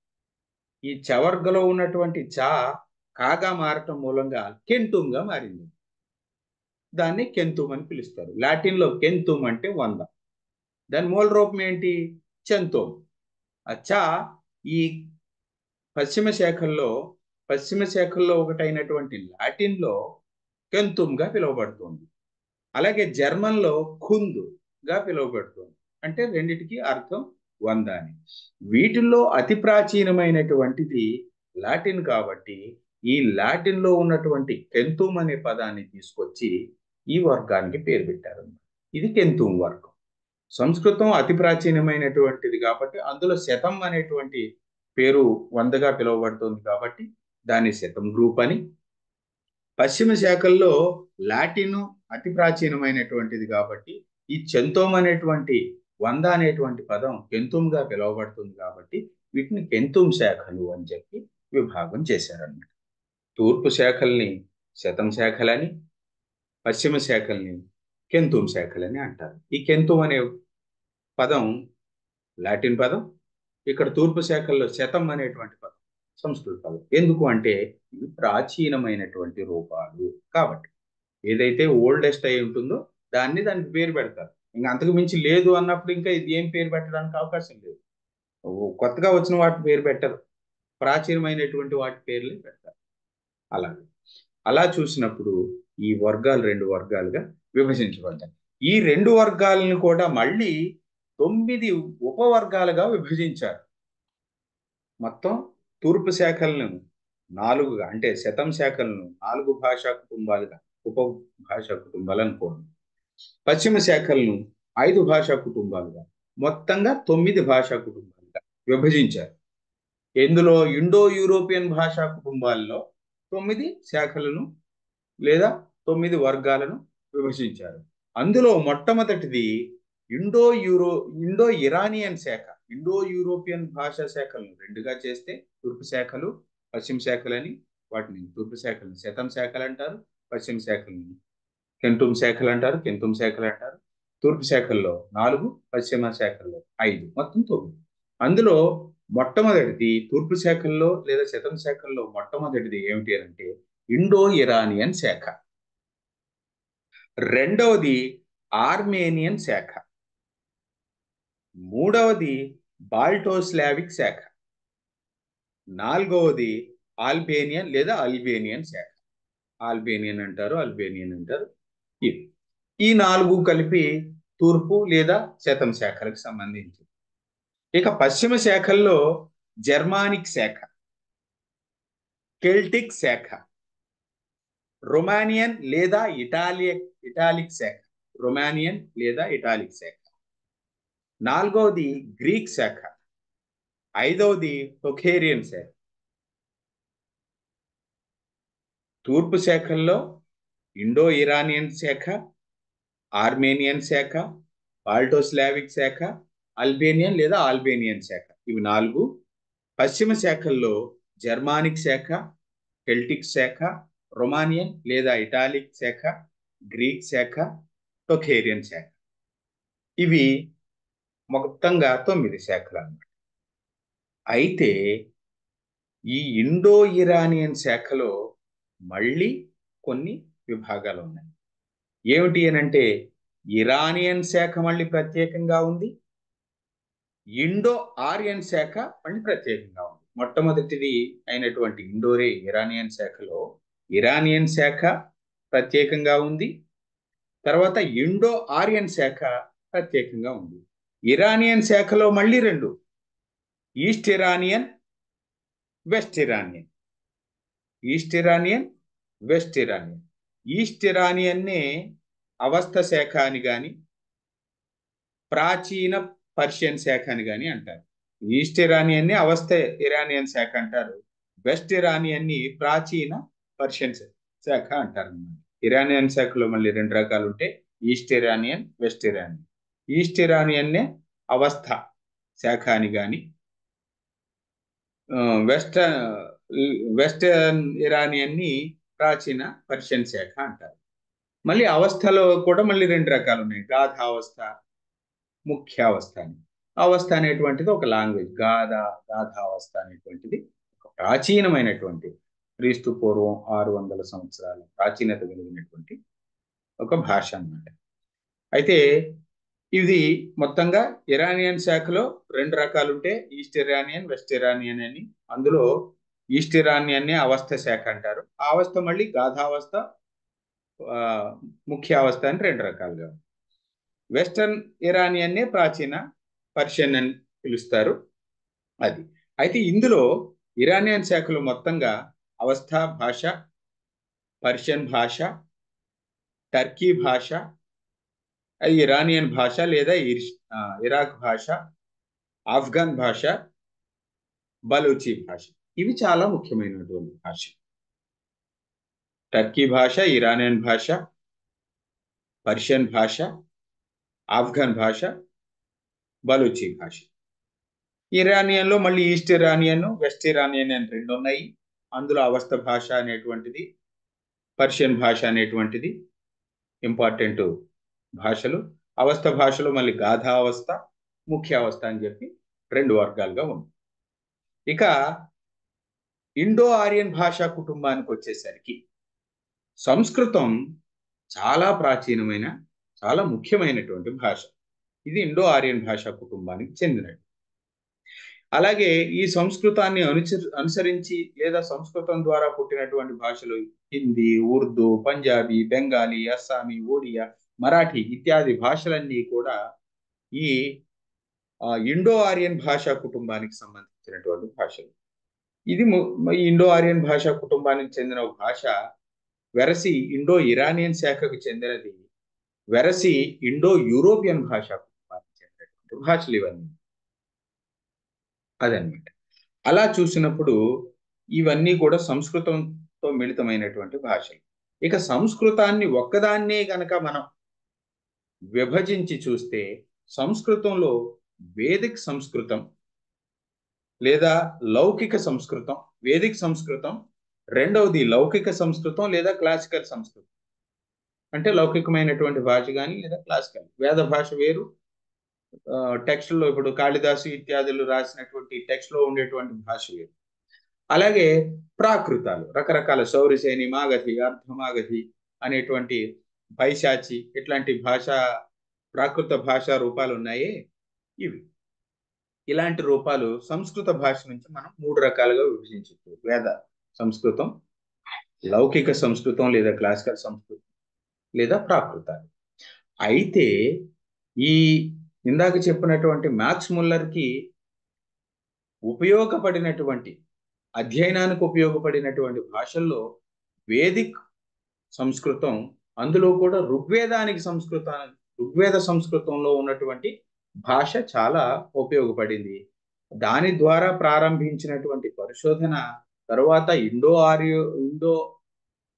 ఈ చవర్గలో ఉన్నటువంటి చా కాగా మారటం మూలంగా కెంతుమ్గా మారింది. దాన్ని కెంతుమ్ అని పిలుస్తారు. లాటిన్లో కెంతుమ్ అంటే వంద. దాని మూల రూపం ఏంటి? చెంతోమ్. ఆ చా ఈ పశ్చిమ శాఖల్లో పశ్చిమ శాఖల్లో ఒకటైనటువంటి లాటిన్లో కెంతుమ్గా పిలువబడుతుంది. అలాగే జర్మన్లో ఖుందుగా పిలువబడుతుంది. అంటే రెండిటికి అర్థం వంద అని వీటిల్లో అతి ప్రాచీనమైనటువంటిది లాటిన్ కాబట్టి ఈ లాటిన్లో ఉన్నటువంటి కెంతుమ్ అనే పదాన్ని తీసుకొచ్చి ఈ వర్గానికి పేరు పెట్టారు. ఇది కెంతుమ్ వర్గం. సంస్కృతం అతి ప్రాచీనమైనటువంటిది కాబట్టి అందులో శతం అనేటువంటి పేరు వందగా పిలువబడుతుంది కాబట్టి దాని శతం గ్రూప్ అని. పశ్చిమ శాఖల్లో లాటిన్ అతి ప్రాచీనమైనటువంటిది కాబట్టి ఈ చెంతోమ్ అనేటువంటి వంద అనేటువంటి పదం కెంతుమ్గా పిలువబడుతుంది కాబట్టి వీటిని కెంతుమ్ శాఖలు అని చెప్పి విభాగం చేశారన్నమాట. తూర్పు శాఖల్ని శతం శాఖలని పశ్చిమ శాఖల్ని కెంతుమ్ శాఖలని అంటారు. ఈ కెంతుమ్ అనే పదం లాటిన్ పదం ఇక్కడ తూర్పు శాఖల్లో శతం అనేటువంటి పదం సంస్కృత పదం. ఎందుకు అంటే ఇవి ప్రాచీనమైనటువంటి రూపాలు కాబట్టి. ఏదైతే ఓల్డెస్ట్ అయి ఉంటుందో దాన్ని దానికి పేరు పెడతారు. ఇంకా అంతకు మించి లేదు అన్నప్పుడు ఇంకా ఇది ఏం పేరు పెట్టడానికి అవకాశం లేదు. కొత్తగా వచ్చిన వాటి పేరు పెట్టరు. ప్రాచీనమైనటువంటి వాటి పేర్లే పెడతారు. అలాగే. అలా చూసినప్పుడు ఈ వర్గాలు రెండు వర్గాలుగా విభజించబడ్డాయి. ఈ రెండు వర్గాలను కూడా మళ్ళీ తొమ్మిది ఉపవర్గాలుగా విభజించారు. మొత్తం తూర్పు శాఖలను నాలుగుగా అంటే శతం శాఖలను నాలుగు భాషా కుటుంబాలుగా ఉప భాషా కుటుంబాలు అనుకోండి. పశ్చిమ శాఖలను ఐదు భాషా కుటుంబాలుగా మొత్తంగా తొమ్మిది భాషా కుటుంబాలుగా విభజించారు. ఇందులో ఇండో యూరోపియన్ భాషా కుటుంబాల్లో తొమ్మిది శాఖలను లేదా తొమ్మిది వర్గాలను విభజించారు. అందులో మొట్టమొదటిది ఇండో యూరో ఇండో ఇరానియన్ శాఖ. ఇండో యూరోపియన్ భాషా శాఖలను రెండుగా చేస్తే తూర్పు శాఖలు పశ్చిమ శాఖలని వాటిని తూర్పు శాఖలను శతం శాఖలు అంటారు పశ్చిమ శాఖలను కెంటుం శాఖలు అంటారు కెంటుం శాఖలు అంటారు తూర్పు శాఖల్లో నాలుగు పశ్చిమ శాఖల్లో ఐదు. మొత్తం తొమ్మిది. అందులో మొట్టమొదటిది తూర్పు శాఖల్లో లేదా శతం శాఖల్లో మొట్టమొదటిది ఏమిటి అంటే ఇండో ఇరానియన్ శాఖ. రెండవది ఆర్మేనియన్ శాఖ. మూడవది బాల్టోస్లావిక్ శాఖ. నాలుగవది ఆల్బేనియన్ లేదా అల్బేనియన్ శాఖ. ఆల్బేనియన్ అంటారు అల్బేనియన్ అంటారు. ఇది ఈ నాలుగు కలిపి తూర్పు లేదా శతం శాఖలకు సంబంధించి. ఇక పశ్చిమ శాఖల్లో జర్మానిక్ శాఖ కెల్టిక్ శాఖ రొమానియన్ లేదా ఇటాలియన్ ఇటాలిక్ శాఖ రొమానియన్ లేదా ఇటాలిక్ శాఖ. నాలుగవది గ్రీక్ శాఖ ఐదవది టొఖేరియన్ శాఖ. తూర్పు శాఖల్లో ఇండో ఇరానియన్ శాఖ ఆర్మేనియన్ శాఖ బాల్టోస్లావిక్ శాఖ అల్బేనియన్ లేదా ఆల్బేనియన్ శాఖ ఇవి నాలుగు. పశ్చిమ శాఖల్లో జర్మానిక్ శాఖ కెల్టిక్ శాఖ రొమానియన్ లేదా ఇటాలిక్ శాఖ గ్రీక్ శాఖ టొఖేరియన్ శాఖ ఇవి మొత్తంగా తొమ్మిది శాఖలు అన్నమాట. అయితే ఈ ఇండో ఇరానియన్ శాఖలో మళ్ళీ కొన్ని విభాగాలు ఉన్నాయి ఏమిటి అనంటే ఇరానియన్ శాఖ మళ్ళీ ప్రత్యేకంగా ఉంది. ఇండో ఆరియన్ శాఖ మళ్ళీ ప్రత్యేకంగా ఉంది. మొట్టమొదటిది అయినటువంటి ఇండోరే ఇరానియన్ శాఖలో. ఇరానియన్ శాఖ ప్రత్యేకంగా ఉంది. తర్వాత ఇండో ఆరియన్ శాఖ ప్రత్యేకంగా ఉంది. ఇరానియన్ శాఖలో మళ్ళీ రెండు. East Iranian west Iranian. East Iranian west Iranian. East ఇరానియన్నే అవస్థ శాఖ అని కానీ ప్రాచీన పర్షియన్ శాఖ అని కానీ అంటారు. ఈస్ట్ ఇరానియన్ని అవస్థ ఇరానియన్ శాఖ అంటారు. వెస్ట్ ఇరానియన్ని ప్రాచీన పర్షియన్ శాఖ అంటారు ఇరానియన్ శాఖలో మళ్ళీ రెండు రకాలు ఉంటే east Iranian west Iranian. East ఇరానియన్నే అవస్థ శాఖ అని కానీ వెస్ట్ వెస్టర్న్ ఇరానియన్ని ప్రాచీన పర్షియన్ శాఖ అంటారు. మళ్ళీ అవస్థలో కూడా మళ్ళీ రెండు రకాలు ఉన్నాయి. గాథ అవస్థ ముఖ్య అవస్థ అని. అవస్థ అనేటువంటిది ఒక లాంగ్వేజ్. గాథ గాథ అవస్థ అనేటువంటిది ఒక ప్రాచీనమైనటువంటి క్రీస్తు పూర్వం ఆరు వందల సంవత్సరాల ప్రాచీనత కలిగినటువంటి ఒక భాష అన్నమాట. అయితే ఇది మొత్తంగా ఇరానియన్ శాఖలో రెండు రకాలు ఉంటే ఈస్ట్ ఇరానియన్ వెస్ట్ ఇరానియన్ అని అందులో ఈస్ట్ అవస్థ శాఖ అంటారు. ఆ అవస్థ మళ్ళీ గాధావస్థ ముఖ్య అవస్థ అని రెండు రకాలుగా వెస్టర్న్ ఇరానియన్నే ప్రాచీన పర్షియన్ అని పిలుస్తారు అది. అయితే ఇందులో ఇరానియన్ శాఖలు మొత్తంగా అవస్థ భాష పర్షియన్ భాష టర్కీ భాష ఇరానియన్ భాష లేదా ఇరాక్ భాష ఆఫ్ఘన్ భాష బలూచి భాష. ఇవి చాలా ముఖ్యమైనటువంటి భాష. టర్కీ భాష ఇరానియన్ భాష పర్షియన్ భాష ఆఫ్ఘన్ భాష బలూచి భాష. ఇరానియన్లో మళ్ళీ ఈస్ట్ ఇరానియన్ వెస్ట్ ఇరానియన్ అని రెండు ఉన్నాయి. అందులో అవస్థ భాష అనేటువంటిది పర్షియన్ భాష అనేటువంటిది ఇంపార్టెంట్ భాషలు. అవస్థ భాషలో మళ్ళీ గాథా అవస్థ ముఖ్య అవస్థ అని చెప్పి రెండు వర్గాలుగా ఉంది. ఇక ఇండో ఆరియన్ భాషా కుటుంబానికి వచ్చేసరికి సంస్కృతం చాలా ప్రాచీనమైన చాలా ముఖ్యమైనటువంటి భాష. ఇది ఇండో ఆరియన్ భాషా కుటుంబానికి చెందినది. అలాగే ఈ సంస్కృతాన్ని అనుసరి అనుసరించి లేదా సంస్కృతం ద్వారా పుట్టినటువంటి భాషలు హిందీ ఉర్దూ పంజాబీ బెంగాలీ అస్సామీ ఒడియా మరాఠీ ఇత్యాది భాషలన్నీ కూడా ఈ ఇండో ఆరియన్ భాషా కుటుంబానికి సంబంధించినటువంటి భాషలు. ఇది ఇండో ఆరియన్ భాషా కుటుంబానికి చెందిన ఒక భాష. వెరసి ఇండో ఇరానియన్ శాఖకు చెందినది. వెరసి ఇండో యూరోపియన్ భాషా కుటుంబానికి చెందినటువంటి భాషలు ఇవన్నీ. అదనమాట అలా చూసినప్పుడు ఇవన్నీ కూడా సంస్కృతంతో మిళితమైనటువంటి భాషలు. ఇక సంస్కృతాన్ని ఒక్కదాన్నే గనక మనం విభజించి చూస్తే సంస్కృతంలో వేదిక్ సంస్కృతం లేదా లౌకిక సంస్కృతం వేదిక సంస్కృతం రెండవది లౌకిక సంస్కృతం లేదా క్లాసికల్ సంస్కృతం. అంటే లౌకికమైనటువంటి భాష కానీ లేదా క్లాసికల్. వేద భాష వేరు. టెక్స్ట్లో ఇప్పుడు కాళిదాసు ఇత్యాదులు రాసినటువంటి టెక్స్ట్లో ఉండేటువంటి భాష వేరు. అలాగే ప్రాకృతాలు రకరకాల శౌరిశైని మాగధి అర్ధమాగధి అనేటువంటి పైశాచి ఇట్లాంటి భాష ప్రాకృత భాషా రూపాలు ఉన్నాయి ఇవి. ఇలాంటి రూపాలు సంస్కృత భాష నుంచి మనం మూడు రకాలుగా విభజించవచ్చు. వేద సంస్కృతం లౌకిక సంస్కృతం లేదా క్లాసికల్ సంస్కృతం లేదా ప్రాకృత అయితే ఈ ఇందాక చెప్పినటువంటి మ్యాథ్స్ ముల్లర్కి ఉపయోగపడినటువంటి అధ్యయనానికి ఉపయోగపడినటువంటి భాషల్లో వేదిక్ సంస్కృతం అందులో కూడా ఋగ్వేదానికి సంస్కృత ఋగ్వేద సంస్కృతంలో ఉన్నటువంటి భాష చాలా ఉపయోగపడింది. దాని ద్వారా ప్రారంభించినటువంటి పరిశోధన తరువాత ఇండో ఆర్యో ఇండో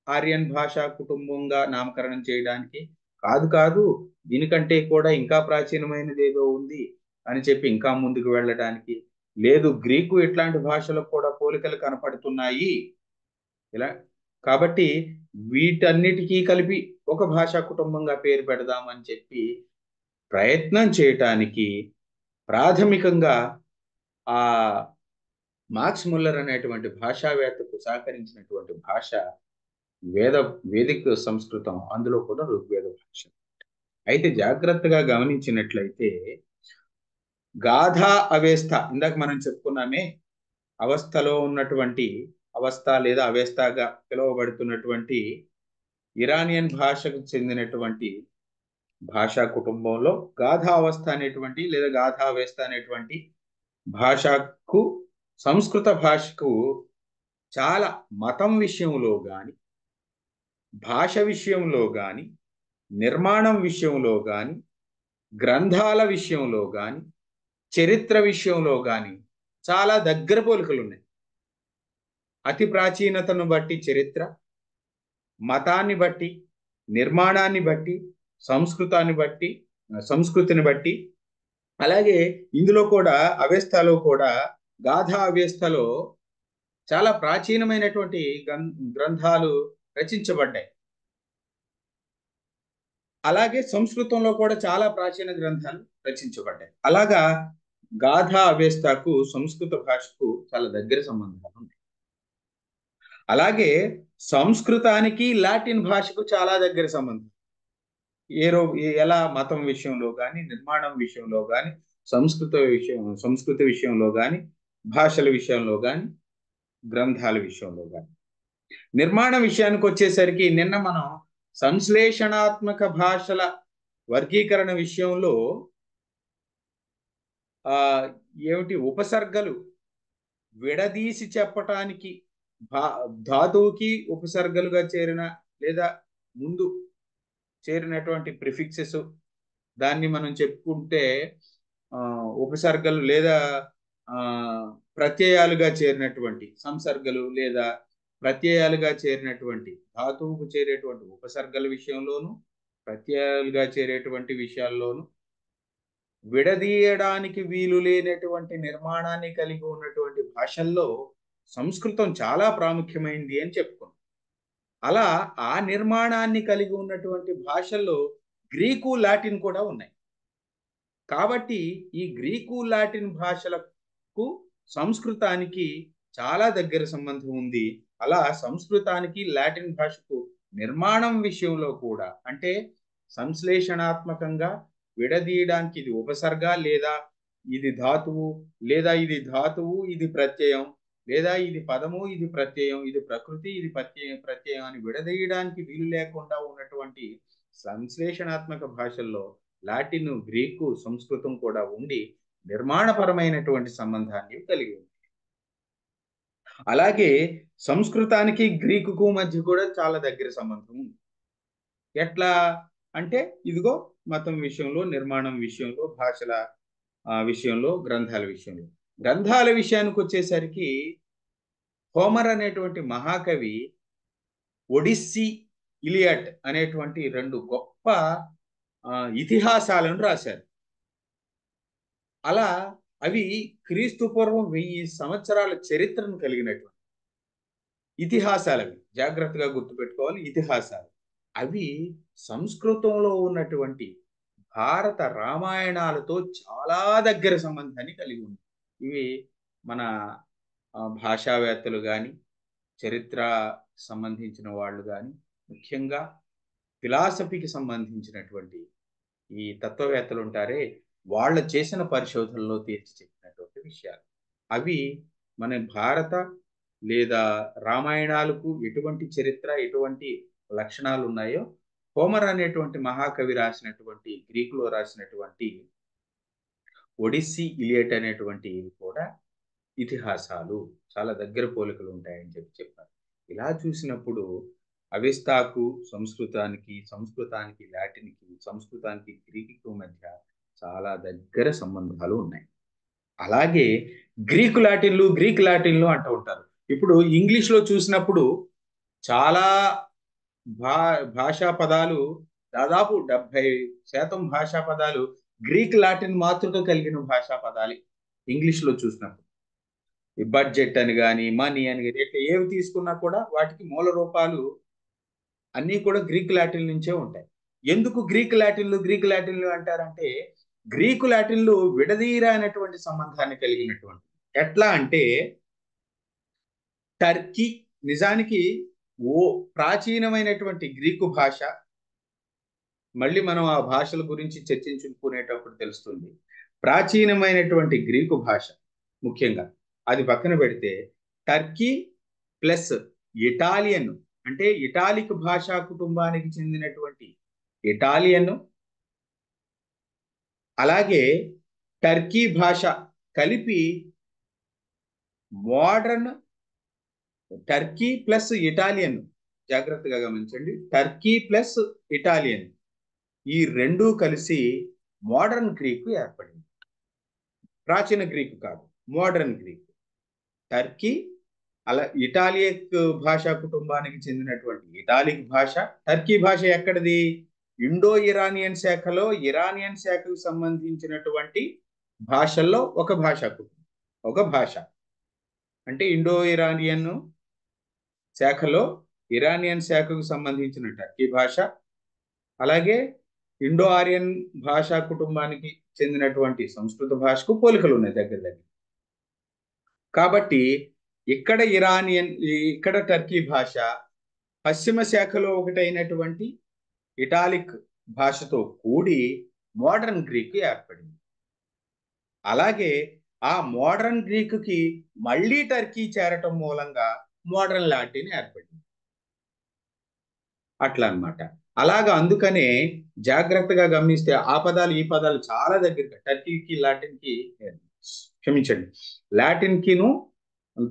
ఆర్యన్ భాషా కుటుంబంగా నామకరణం చేయడానికి కాదు కాదు దీనికంటే కూడా ఇంకా ప్రాచీనమైనది ఏదో ఉంది అని చెప్పి ఇంకా ముందుకు వెళ్ళడానికి. లేదు గ్రీకు ఇట్లాంటి భాషలకు కూడా పోలికలు కనపడుతున్నాయి. ఇలా కాబట్టి వీటన్నిటికీ కలిపి ఒక భాషా కుటుంబంగా పేరు పెడదామని చెప్పి ప్రయత్నం చేయటానికి ప్రాథమికంగా ఆ మార్క్స్ ముల్లర్ అనేటువంటి భాషావేత్తకు సహకరించినటువంటి భాష వేద వేదిక సంస్కృతం. అందులో కూడా ఋగ్వేద భాష. అయితే జాగ్రత్తగా గమనించినట్లయితే గాథ అవేస్థ ఇందాక మనం చెప్పుకున్నామే అవస్థలో ఉన్నటువంటి అవస్థ లేదా అవేస్థగా పిలువబడుతున్నటువంటి ఇరానియన్ భాషకు చెందినటువంటి భాషా కుటుంబంలో గాథావస్థ అనేటువంటి లేదా గాథావేస్థ అనేటువంటి భాషకు సంస్కృత భాషకు చాలా మతం విషయంలో కానీ భాష విషయంలో కానీ నిర్మాణం విషయంలో కానీ గ్రంథాల విషయంలో కానీ చరిత్ర విషయంలో కానీ చాలా దగ్గర పోలికలు ఉన్నాయి. అతి ప్రాచీనతను బట్టి చరిత్ర మతాన్ని బట్టి నిర్మాణాన్ని బట్టి సంస్కృతాన్ని బట్టి సంస్కృతిని బట్టి. అలాగే ఇందులో కూడా అవేస్తాలో కూడా గాథా అవేస్తలో చాలా ప్రాచీనమైనటువంటి గ్రంథాలు రచించబడ్డాయి. అలాగే సంస్కృతంలో కూడా చాలా ప్రాచీన గ్రంథాలు రచించబడ్డాయి. అలాగా గాథా అవేస్తాకు సంస్కృత భాషకు చాలా దగ్గర సంబంధాలు ఉన్నాయి. అలాగే సంస్కృతానికి లాటిన్ భాషకు చాలా దగ్గర సంబంధం ఏ రో ఎలా మతం విషయంలో కానీ నిర్మాణం విషయంలో కానీ సంస్కృత విషయం సంస్కృతి విషయంలో కానీ భాషల విషయంలో కానీ గ్రంథాల విషయంలో కానీ నిర్మాణ విషయానికి వచ్చేసరికి నిన్న మనం సంశ్లేషణాత్మక భాషల వర్గీకరణ విషయంలో ఆ ఏమిటి ఉపసర్గలు విడదీసి చెప్పటానికి భా ధాతువుకి ఉపసర్గలుగా చేరిన లేదా ముందు చేరినటువంటి ప్రిఫిక్సెస్ దాన్ని మనం చెప్పుకుంటే ఉపసర్గలు లేదా ప్రత్యయాలుగా చేరినటువంటి సంసర్గలు లేదా ప్రత్యయాలుగా చేరినటువంటి ధాతువుకు చేరేటువంటి ఉపసర్గల విషయంలోను ప్రత్యయాలుగా చేరేటువంటి విషయాల్లోనూ విడదీయడానికి వీలు లేనటువంటి నిర్మాణాన్ని కలిగి ఉన్నటువంటి భాషల్లో సంస్కృతం చాలా ప్రాముఖ్యమైంది అని చెప్పుకున్నాం. అలా ఆ నిర్మాణాన్ని కలిగి ఉన్నటువంటి భాషల్లో గ్రీకు లాటిన్ కూడా ఉన్నాయి. కాబట్టి ఈ గ్రీకు లాటిన్ భాషలకు సంస్కృతానికి చాలా దగ్గర సంబంధం ఉంది. అలా సంస్కృతానికి లాటిన్ భాషకు నిర్మాణం విషయంలో కూడా అంటే సంశ్లేషణాత్మకంగా విడదీయడానికి ఇది ఉపసర్గ లేదా ఇది ధాతువు లేదా ఇది ధాతువు ఇది ప్రత్యయం లేదా ఇది పదము ఇది ప్రత్యయం ఇది ప్రకృతి ఇది ప్రత్యయం ప్రత్యయం అని విడదీయడానికి వీలు లేకుండా ఉన్నటువంటి సంశ్లేషణాత్మక భాషల్లో లాటిన్ గ్రీకు సంస్కృతం కూడా ఉండి నిర్మాణపరమైనటువంటి సంబంధాన్ని కలిగి ఉంది. అలాగే సంస్కృతానికి గ్రీకుకు మధ్య కూడా చాలా దగ్గర సంబంధం ఉంది. ఎట్లా అంటే ఇదిగో మతం విషయంలో నిర్మాణం విషయంలో భాషల విషయంలో గ్రంథాల విషయంలో. గ్రంథాల విషయానికి వచ్చేసరికి హోమర్ అనేటువంటి మహాకవి ఒడిస్సీ ఇలియట్ అనేటువంటి రెండు గొప్ప ఇతిహాసాలను రాశారు. అలా అవి క్రీస్తు పూర్వం వెయ్యి సంవత్సరాల చరిత్రను కలిగినటువంటి ఇతిహాసాలు అవి జాగ్రత్తగా గుర్తుపెట్టుకోవాలి ఇతిహాసాలు. అవి సంస్కృతంలో ఉన్నటువంటి భారత రామాయణాలతో చాలా దగ్గర సంబంధాన్ని కలిగి ఉంది ఇవి మన భాషావేత్తలు కానీ చరిత్ర సంబంధించిన వాళ్ళు కానీ ముఖ్యంగా ఫిలాసఫీకి సంబంధించినటువంటి ఈ తత్వవేత్తలు ఉంటారే వాళ్ళు చేసిన పరిశోధనలో తీర్చి చెప్పినటువంటి విషయాలు. అవి మన భారత లేదా రామాయణాలకు ఎటువంటి చరిత్ర ఎటువంటి లక్షణాలు ఉన్నాయో హోమర్ అనేటువంటి మహాకవి రాసినటువంటి గ్రీకులో రాసినటువంటి ఒడిస్సీ ఇలియట్ అనేటువంటి కూడా ఇతిహాసాలు చాలా దగ్గర పోలికలు ఉంటాయని చెప్పి చెప్పారు. ఇలా చూసినప్పుడు అవిస్తాకు సంస్కృతానికి సంస్కృతానికి లాటిన్కి సంస్కృతానికి గ్రీకుకు మధ్య చాలా దగ్గర సంబంధాలు ఉన్నాయి. అలాగే గ్రీకు లాటిన్లు గ్రీక్ లాటిన్లు అంటూ ఉంటారు. ఇప్పుడు ఇంగ్లీష్లో చూసినప్పుడు చాలా భా భాషా పదాలు దాదాపు డెబ్బై శాతం భాషా పదాలు గ్రీక్ లాటిన్ మాతృక కలిగిన భాషా పదాలు ఇంగ్లీష్లో చూసినప్పుడు. ఈ బడ్జెట్ అని కానీ మనీ అని కానీ ఇట్లా ఏవి తీసుకున్నా కూడా వాటికి మూల రూపాలు అన్నీ కూడా గ్రీక్ లాటిన్ నుంచే ఉంటాయి. ఎందుకు గ్రీక్ లాటిన్లు గ్రీక్ లాటిన్లు అంటారంటే గ్రీకు లాటిన్లు విడదీరానటువంటి సంబంధాన్ని కలిగినటువంటి. ఎట్లా అంటే టర్కీ నిజానికి ఓ ప్రాచీనమైనటువంటి గ్రీకు భాష మళ్ళీ మనం ఆ భాషల గురించి చర్చించుకునేటప్పుడు తెలుస్తుంది. ప్రాచీనమైనటువంటి గ్రీకు భాష ముఖ్యంగా అది పక్కన పెడితే టర్కీ ప్లస్ ఇటాలియన్ అంటే ఇటాలిక్ భాషా కుటుంబానికి చెందినటువంటి ఇటాలియన్. అలాగే టర్కీ భాష కలిపి మోడర్న్ టర్కీ ప్లస్ ఇటాలియన్. జాగ్రత్తగా గమనించండి. Turkey plus Italian. ఈ రెండూ కలిసి మోడర్న్ గ్రీకు ఏర్పడింది. ప్రాచీన గ్రీకు కాదు మోడర్న్ గ్రీకు టర్కీ అలా ఇటాలియక్ భాషా కుటుంబానికి చెందినటువంటి ఇటాలిక్ భాష. టర్కీ భాష ఎక్కడిది? ఇండో ఇరానియన్ శాఖలో ఇరానియన్ శాఖకు సంబంధించినటువంటి భాషల్లో ఒక భాష కుటుంబం ఒక భాష. అంటే ఇండో ఇరానియన్ శాఖలో ఇరానియన్ శాఖకు సంబంధించిన టర్కీ భాష. అలాగే ఇండో ఆరియన్ భాషా కుటుంబానికి చెందినటువంటి సంస్కృత భాషకు పోలికలు ఉన్నాయి దగ్గర దగ్గర. కాబట్టి ఇక్కడ ఇరానియన్ ఇక్కడ టర్కీ భాష పశ్చిమ శాఖలో ఒకటైనటువంటి ఇటాలిక్ భాషతో కూడి మోడర్న్ గ్రీక్ ఏర్పడింది. అలాగే ఆ మోడర్న్ గ్రీకుకి మళ్ళీ టర్కీ చేరటం మూలంగా మోడర్న్ లాటిన్ ఏర్పడింది. అట్లా అన్నమాట అలాగా అందుకనే జాగ్రత్తగా గమనిస్తే ఆ పదాలు ఈ పదాలు చాలా దగ్గరగా టర్కీకి లాటిన్కి క్షమించండి. లాటిన్కిను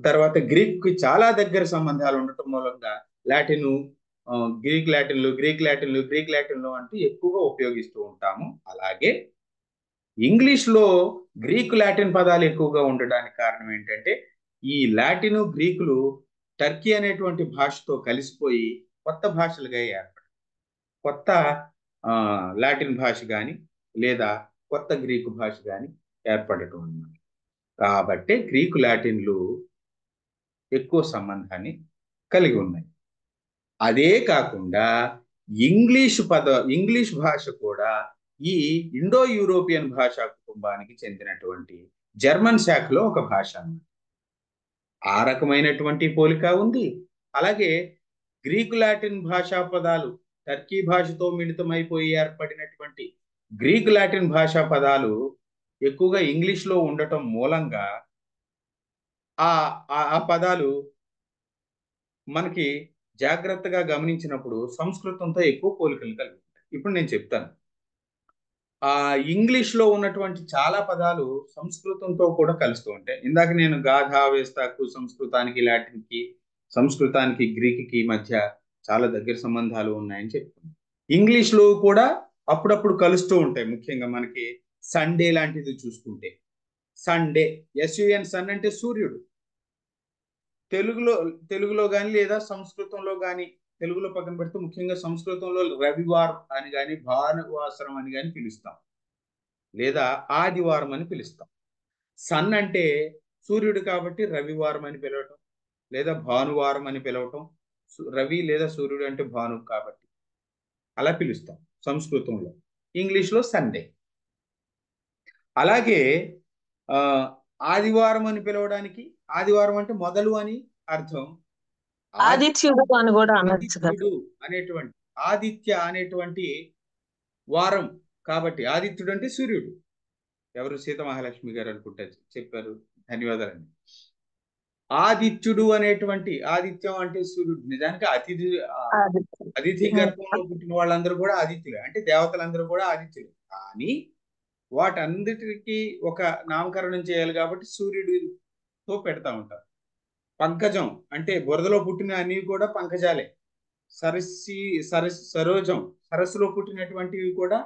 తర్వాత గ్రీక్కి చాలా దగ్గర సంబంధాలు ఉండటం మూలంగా లాటిను గ్రీక్ లాటిన్లు గ్రీక్ లాటిన్లు గ్రీక్ లాటిన్లు అంటూ ఎక్కువగా ఉపయోగిస్తూ ఉంటాము. అలాగే ఇంగ్లీష్లో గ్రీకు లాటిన్ పదాలు ఎక్కువగా ఉండడానికి కారణం ఏంటంటే ఈ లాటిను గ్రీకులు టర్కీ అనేటువంటి భాషతో కలిసిపోయి కొత్త భాషలుగా ఏర్పడాయి కొత్త లాటిన్ భాష కానీ లేదా కొత్త గ్రీకు భాష కానీ ఏర్పడటం అన్నమాట. కాబట్టి గ్రీకు లాటిన్లు ఎక్కువ సంబంధాన్ని కలిగి ఉన్నాయి. అదే కాకుండా ఇంగ్లీష్ పద ఇంగ్లీష్ భాష కూడా ఈ ఇండో యూరోపియన్ భాషా కుటుంబానికి చెందినటువంటి జర్మన్ శాఖలో ఒక భాష అన్నమాట. ఆ రకమైనటువంటి పోలిక ఉంది. అలాగే గ్రీకు లాటిన్ భాషా పదాలు టర్కీ భాషతో మిళితమైపోయి ఏర్పడినటువంటి గ్రీక్ లాటిన్ భాషా పదాలు ఎక్కువగా ఇంగ్లీష్లో ఉండటం మూలంగా ఆ ఆ పదాలు మనకి జాగ్రత్తగా గమనించినప్పుడు సంస్కృతంతో ఎక్కువ పోలికలు కలిగి ఉంటాయి ఇప్పుడు నేను చెప్తాను. ఆ ఇంగ్లీష్లో ఉన్నటువంటి చాలా పదాలు సంస్కృతంతో కూడా కలుస్తూ ఉంటాయి. ఇందాక నేను గాథా వేస్తాకు సంస్కృతానికి లాటిన్కి సంస్కృతానికి గ్రీక్కి మధ్య చాలా దగ్గర సంబంధాలు ఉన్నాయని చెప్పుకున్నాం ఇంగ్లీష్లో కూడా అప్పుడప్పుడు కలుస్తూ ఉంటాయి ముఖ్యంగా మనకి సండే లాంటిది చూసుకుంటే. సండే ఎస్యుఎన్ సన్ అంటే సూర్యుడు. తెలుగులో తెలుగులో కానీ లేదా సంస్కృతంలో కానీ తెలుగులో పక్కన పెడితే ముఖ్యంగా సంస్కృతంలో రవివారం అని కానీ భానువాసరం అని కానీ పిలుస్తాం. లేదా ఆదివారం అని పిలుస్తాం. సన్ అంటే సూర్యుడు కాబట్టి రవివారం అని పిలవటం లేదా భానువారం అని పిలవటం రవి లేదా సూర్యుడు అంటే భాను కాబట్టి. అలా పిలుస్తాం సంస్కృతంలో. ఇంగ్లీష్లో సండే. అలాగే ఆదివారం అని పిలవడానికి ఆదివారం అంటే మొదలు అని అర్థం. ఆదిత్యుడు అని కూడా ఆదిత్యుడు అనేటువంటి ఆదిత్య అనేటువంటి వారం కాబట్టి ఆదిత్యుడు అంటే సూర్యుడు. ఎవరు సీత మహాలక్ష్మి గారు అనుకుంటే చెప్పారు ధన్యవాదాలండి. ఆదిత్యుడు అనేటువంటి ఆదిత్యం అంటే సూర్యుడు. నిజానికి అతిథి అతిథి గర్భంలో పుట్టిన వాళ్ళందరూ కూడా ఆదిత్యులే. అంటే దేవతలందరూ కూడా ఆదిత్యులు. కానీ వాటన్నిటికీ ఒక నామకరణం చేయాలి కాబట్టి సూర్యుడితో పెడతా ఉంటారు. పంకజం అంటే బురదలో పుట్టిన అన్ని కూడా పంకజాలే. సరస్సి సరస్ సరోజం సరస్సులో పుట్టినటువంటివి కూడా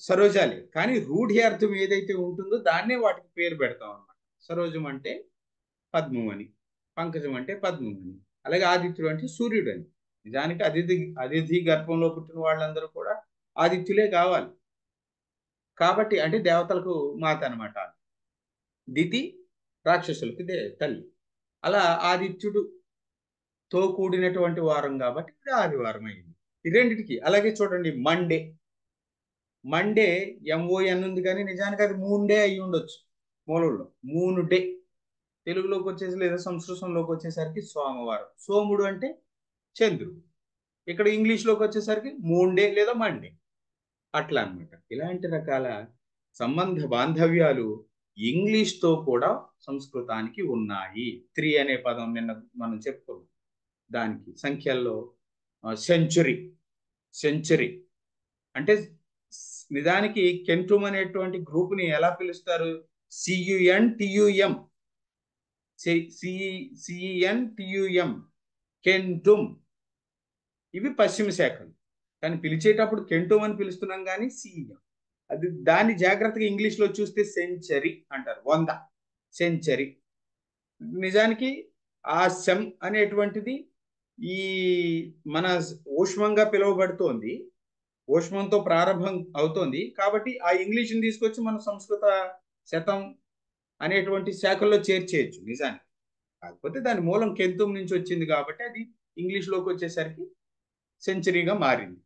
సరోజాలే. కానీ రూఢి అర్థం ఏదైతే ఉంటుందో దాన్నే వాటికి పేరు పెడతాం అనమాట సరోజం అంటే పద్మం అని పంకజం అంటే పద్మం అని అలాగే ఆదిత్యుడు అంటే సూర్యుడు అని నిజానికి అతిథి అతిథి గర్భంలో పుట్టిన వాళ్ళందరూ కూడా ఆదిత్యులే కావాలి. కాబట్టి అంటే దేవతలకు మాత అనమాట దితి రాక్షసులకి దే తల్లి. అలా ఆదిత్యుడుతో కూడినటువంటి వారం కాబట్టి ఇది ఆదివారం అయింది. ఈ రెండిటికి. అలాగే చూడండి మండే. మండే ఎంఓఎన్ ఉంది కానీ నిజానికి అది మూన్ డే అయి ఉండొచ్చు. మూలంలో మూన్ డే. తెలుగులోకి వచ్చేసి లేదా సంస్కృతంలోకి వచ్చేసరికి సోమవారం సోముడు అంటే చంద్రుడు. ఇక్కడ ఇంగ్లీష్లోకి వచ్చేసరికి మూండే లేదా మండే. అట్లా అనమాట ఇలాంటి రకాల సంబంధ బాంధవ్యాలు ఇంగ్లీష్తో కూడా సంస్కృతానికి ఉన్నాయి. త్రీ అనే పదం నిన్న మనం చెప్పుకున్నాం. దానికి సంఖ్యల్లో సెంచురీ. సెంచురీ. అంటే నిజానికి కెంటుమ్ అనేటువంటి గ్రూప్ని ఎలా పిలుస్తారు? సియుఎన్ టియుఎం సిఈఎన్ టియుఎం కెంటుమ్ ఇవి పశ్చిమ శాఖలు. కానీ పిలిచేటప్పుడు కెంటుమ్ అని పిలుస్తున్నాం కానీ సిఎం. అది దాన్ని జాగ్రత్తగా ఇంగ్లీష్లో చూస్తే సెంచరీ అంటారు. వంద. సెంచరీ. నిజానికి ఆ సెమ్ అనేటువంటిది ఈ మన ఊష్మంగా పిలువబడుతోంది. ఊష్మంతో ప్రారంభం అవుతోంది. కాబట్టి ఆ ఇంగ్లీష్ని తీసుకొచ్చి మన సంస్కృత శతం అనేటువంటి శాఖల్లో చేర్చేయచ్చు నిజానికి. కాకపోతే దాని మూలం కెంతుం నుంచి వచ్చింది కాబట్టి అది ఇంగ్లీష్లోకి వచ్చేసరికి సెంచరీగా మారింది.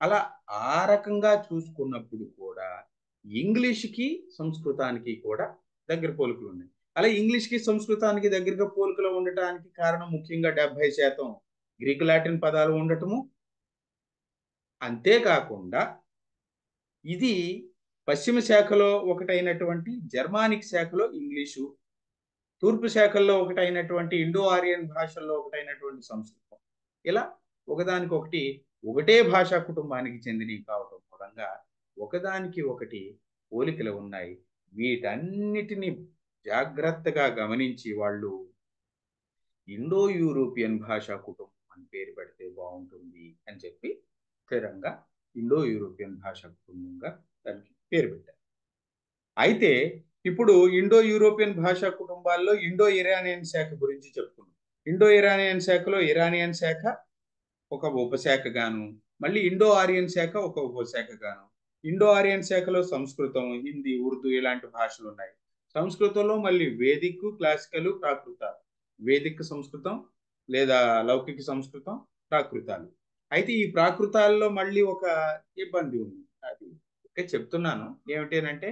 అలా ఆ రకంగా చూసుకున్నప్పుడు కూడా ఇంగ్లీష్కి సంస్కృతానికి కూడా దగ్గర పోలికలు ఉన్నాయి. అలా ఇంగ్లీష్కి సంస్కృతానికి దగ్గరగా పోలికలు ఉండటానికి కారణం ముఖ్యంగా డెబ్బై శాతం గ్రీకు లాటిన్ పదాలు ఉండటము. అంతేకాకుండా ఇది పశ్చిమ శాఖలో ఒకటైనటువంటి జర్మానిక్ శాఖలో ఇంగ్లీషు తూర్పు శాఖల్లో ఒకటైనటువంటి ఇండో ఆరియన్ భాషల్లో ఒకటైనటువంటి సంస్కృతం. ఇలా ఒకదానికొకటి ఒకటే భాషా కుటుంబానికి చెందినవి కావటం మూలంగా ఒకదానికి ఒకటి పోలికలు ఉన్నాయి. వీటన్నిటిని జాగ్రత్తగా గమనించి వాళ్ళు ఇండో యూరోపియన్ భాషా కుటుంబం అని పేరు పెడితే బాగుంటుంది అని చెప్పి స్థిరంగా ఇండో యూరోపియన్ భాషా కుటుంబంగా దానికి పేరు పెట్టారు. అయితే ఇప్పుడు ఇండో యూరోపియన్ భాషా కుటుంబాల్లో ఇండో ఇరానియన్ శాఖ గురించి చెప్పుకున్నాం ఇండో ఇరానియన్ శాఖలో ఇరానియన్ శాఖ ఒక ఉపశాఖ గాను మళ్ళీ ఇండో ఆరియన్ శాఖ ఒక ఉపశాఖ గాను ఇండో ఆరియన్ శాఖలో సంస్కృతం హిందీ ఉర్దూ ఇలాంటి భాషలు ఉన్నాయి. సంస్కృతంలో మళ్ళీ వేదిక్ క్లాసికల్ ప్రాకృతాలు. వేదిక్ సంస్కృతం లేదా లౌకిక సంస్కృతం ప్రాకృతాలు. అయితే ఈ ప్రాకృతాల్లో మళ్ళీ ఒక ఇబ్బంది ఉంది. అది ఓకే చెప్తున్నాను. అంటే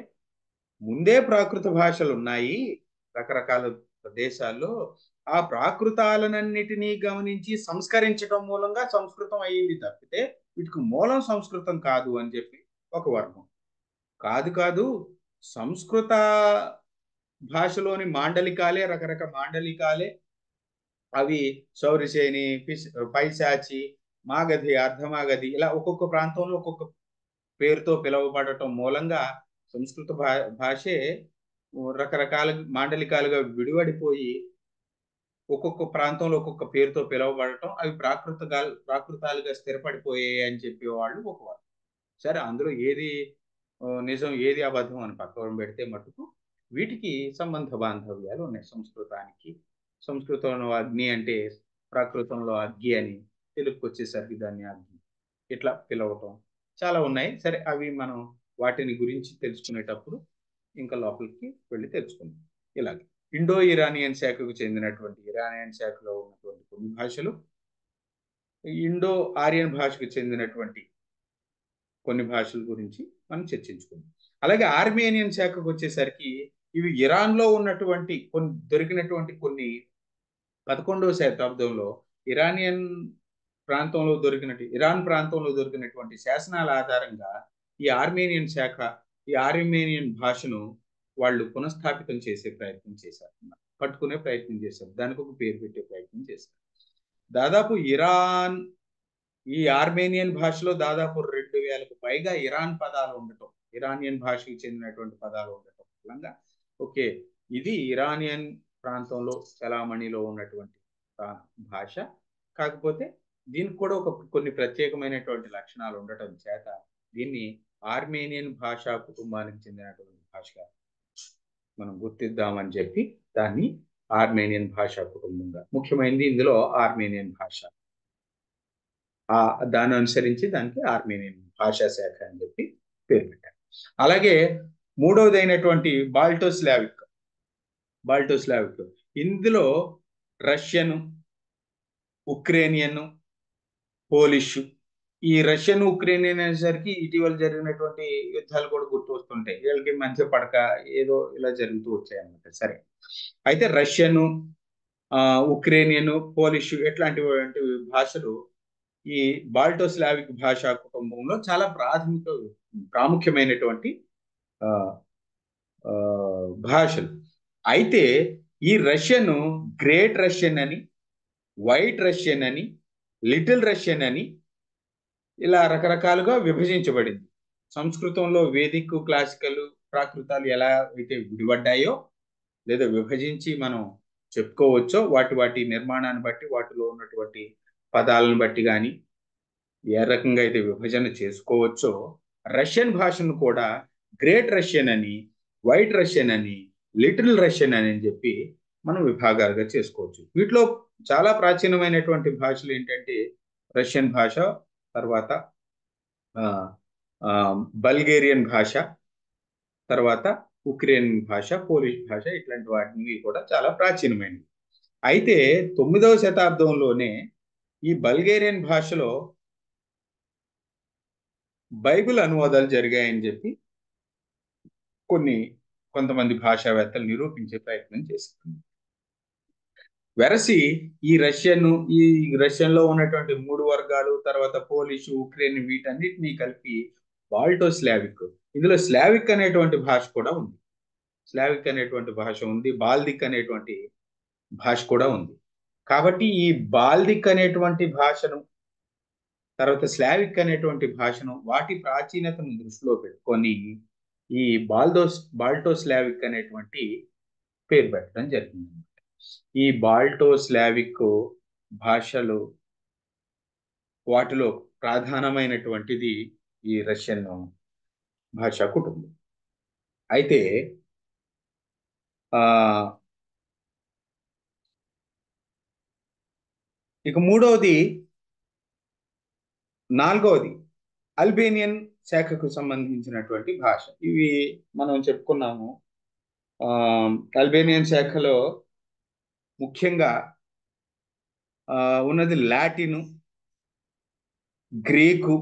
ముందే ప్రాకృత భాషలు ఉన్నాయి రకరకాల ప్రదేశాల్లో ఆ ప్రాకృతాలనన్నిటినీ గమనించి సంస్కరించడం మూలంగా సంస్కృతం అయ్యింది తప్పితే వీటికి మూలం సంస్కృతం కాదు అని చెప్పి ఒక వర్గం. కాదు కాదు సంస్కృత భాషలోని మాండలికాలే రకరకాల మాండలికాలే. అవి శౌరిసేని పైశాచి మాగధి అర్ధమాగధి ఇలా ఒక్కొక్క ప్రాంతంలో ఒక్కొక్క పేరుతో పిలువబడటం మూలంగా సంస్కృత భా భాషే రకరకాల మాండలికాలుగా విడివడిపోయి ఒక్కొక్క ప్రాంతంలో ఒక్కొక్క పేరుతో పిలువబడటం అవి ప్రాకృత ప్రాకృతాలుగా స్థిరపడిపోయాయి అని చెప్పేవాళ్ళు ఒకవారు. సరే అందులో ఏది నిజం ఏది అబద్ధం అని పక్కన పెడితే మటుకు వీటికి సంబంధ బాంధవ్యాలు ఉన్నాయి. సంస్కృతానికి సంస్కృతంలో అగ్ని అంటే ప్రాకృతంలో అగ్గి అని తెలుగుకి వచ్చేసరికి దాన్ని అగ్గి ఇట్లా పిలవటం చాలా ఉన్నాయి. సరే అవి మనం వాటిని గురించి తెలుసుకునేటప్పుడు ఇంకా లోపలికి వెళ్ళి తెలుసుకుందాం. ఇలాగే. ఇండో ఇరానియన్ శాఖకు చెందినటువంటి ఇరానియన్ శాఖలో ఉన్నటువంటి కొన్ని భాషలు ఇండో ఆర్యన్ భాషకు చెందినటువంటి కొన్ని భాషల గురించి మనం చర్చించుకుందాం. అలాగే ఆర్మేనియన్ శాఖకు వచ్చేసరికి ఇవి ఇరాన్లో ఉన్నటువంటి కొన్ని దొరికినటువంటి కొన్ని పదకొండవ శతాబ్దంలో ఇరానియన్ ప్రాంతంలో దొరికినట్టు ఇరాన్ ప్రాంతంలో దొరికినటువంటి శాసనాల ఆధారంగా ఈ ఆర్మేనియన్ శాఖ ఈ ఆర్మేనియన్ భాషను వాళ్ళు పునఃస్థాపితం చేసే ప్రయత్నం చేశారు. పట్టుకునే ప్రయత్నం చేశారు. దానికి ఒక పేరు పెట్టే ప్రయత్నం చేశారు. దాదాపు ఇరాన్ ఈ ఆర్మేనియన్ భాషలో దాదాపు రెండు వేలకు పైగా ఇరాన్ పదాలు ఉండటం ఇరానియన్ భాషకి చెందినటువంటి పదాలు ఉండటం మూలంగా ఓకే ఇది ఇరానియన్ ప్రాంతంలో చలామణిలో ఉన్నటువంటి భాష. కాకపోతే దీనికి కూడా ఒక కొన్ని ప్రత్యేకమైనటువంటి లక్షణాలు ఉండటం చేత దీన్ని ఆర్మేనియన్ భాషా కుటుంబానికి చెందినటువంటి భాషగా మనం గుర్తిద్దామని చెప్పి దాన్ని ఆర్మేనియన్ భాషా కుటుంబంగా. ముఖ్యమైనది ఇందులో ఆర్మేనియన్ భాష. ఆ దాన్ని అనుసరించి దానికి ఆర్మేనియన్ భాషా శాఖ అని చెప్పి పేరు పెట్టారు. అలాగే మూడవదైనటువంటి బాల్టోస్లావిక్ బాల్టోస్లావిక్. ఇందులో రష్యను ఉక్రేనియన్ పోలిష్ ఈ రష్యన్ ఉక్రెయిన్ అనేసరికి ఇటీవల జరిగినటువంటి యుద్ధాలు కూడా గుర్తు వస్తుంటాయి. వీళ్ళకి మధ్య పడక ఏదో ఇలా జరుగుతూ వచ్చాయన్నమాట సరే. అయితే రష్యను ఉక్రేనియన్ పోలిష్ ఇట్లాంటి భాషలు ఈ బాల్టోస్లావిక్ భాషా కుటుంబంలో చాలా ప్రాథమిక ప్రాముఖ్యమైనటువంటి భాషలు. అయితే ఈ రష్యను గ్రేట్ రష్యన్ అని వైట్ రష్యన్ అని లిటిల్ రష్యన్ అని ఇలా రకరకాలుగా విభజించబడింది. సంస్కృతంలో వేదిక్ క్లాసికల్ ప్రాకృతాలు ఎలా అయితే విడిపడ్డాయో లేదా విభజించి మనం చెప్పుకోవచ్చో వాటి వాటి నిర్మాణాన్ని బట్టి వాటిలో ఉన్నటువంటి పదాలను బట్టి కానీ ఏ రకంగా అయితే విభజన చేసుకోవచ్చో రష్యన్ భాషను కూడా గ్రేట్ రష్యన్ అని వైట్ రష్యన్ అని లిటిల్ రష్యన్ అని చెప్పి మనం విభాగాలుగా చేసుకోవచ్చు. వీటిలో చాలా ప్రాచీనమైనటువంటి భాషలు ఏంటంటే రష్యన్ భాష తర్వాత బల్గేరియన్ భాష తర్వాత ఉక్రెయిన్ భాష పోలిష్ భాష ఇట్లాంటి వాటిని కూడా చాలా ప్రాచీనమైనవి. అయితే తొమ్మిదవ శతాబ్దంలోనే ఈ బల్గేరియన్ భాషలో బైబిల్ అనువాదాలు జరిగాయని చెప్పి కొన్ని కొంతమంది భాషావేత్తలు నిరూపించే ప్రయత్నం చేస్తున్నారు. వెరసి ఈ రష్యన్ ఈ రష్యన్లో ఉన్నటువంటి మూడు వర్గాలు తర్వాత పోలిష్ ఉక్రెయిన్ వీటన్నిటినీ కలిపి బాల్టో స్లావిక్. ఇందులో స్లావిక్ అనేటువంటి భాష కూడా ఉంది. స్లావిక్ అనేటువంటి భాష ఉంది బాల్దిక్ అనేటువంటి భాష కూడా ఉంది. కాబట్టి ఈ బాల్దిక్ అనేటువంటి భాషను తర్వాత స్లావిక్ అనేటువంటి భాషను వాటి ప్రాచీనతను దృష్టిలో పెట్టుకొని ఈ బాల్దో బాల్టో స్లావిక్ అనేటువంటి పేరు పెట్టడం జరిగింది ఈ బాల్టో స్లావిక్ భాషలు వాటిలో ప్రధానమైనటువంటిది ఈ రష్యన్ భాషా కుటుంబం. అయితే ఆ ఇక మూడవది నాలుగవది అల్బేనియన్ శాఖకు సంబంధించినటువంటి భాష. ఇవి మనం చెప్పుకున్నాము. ఆ అల్బేనియన్ శాఖలో ముఖ్యంగా ఉన్నది లాటిను గ్రీకు.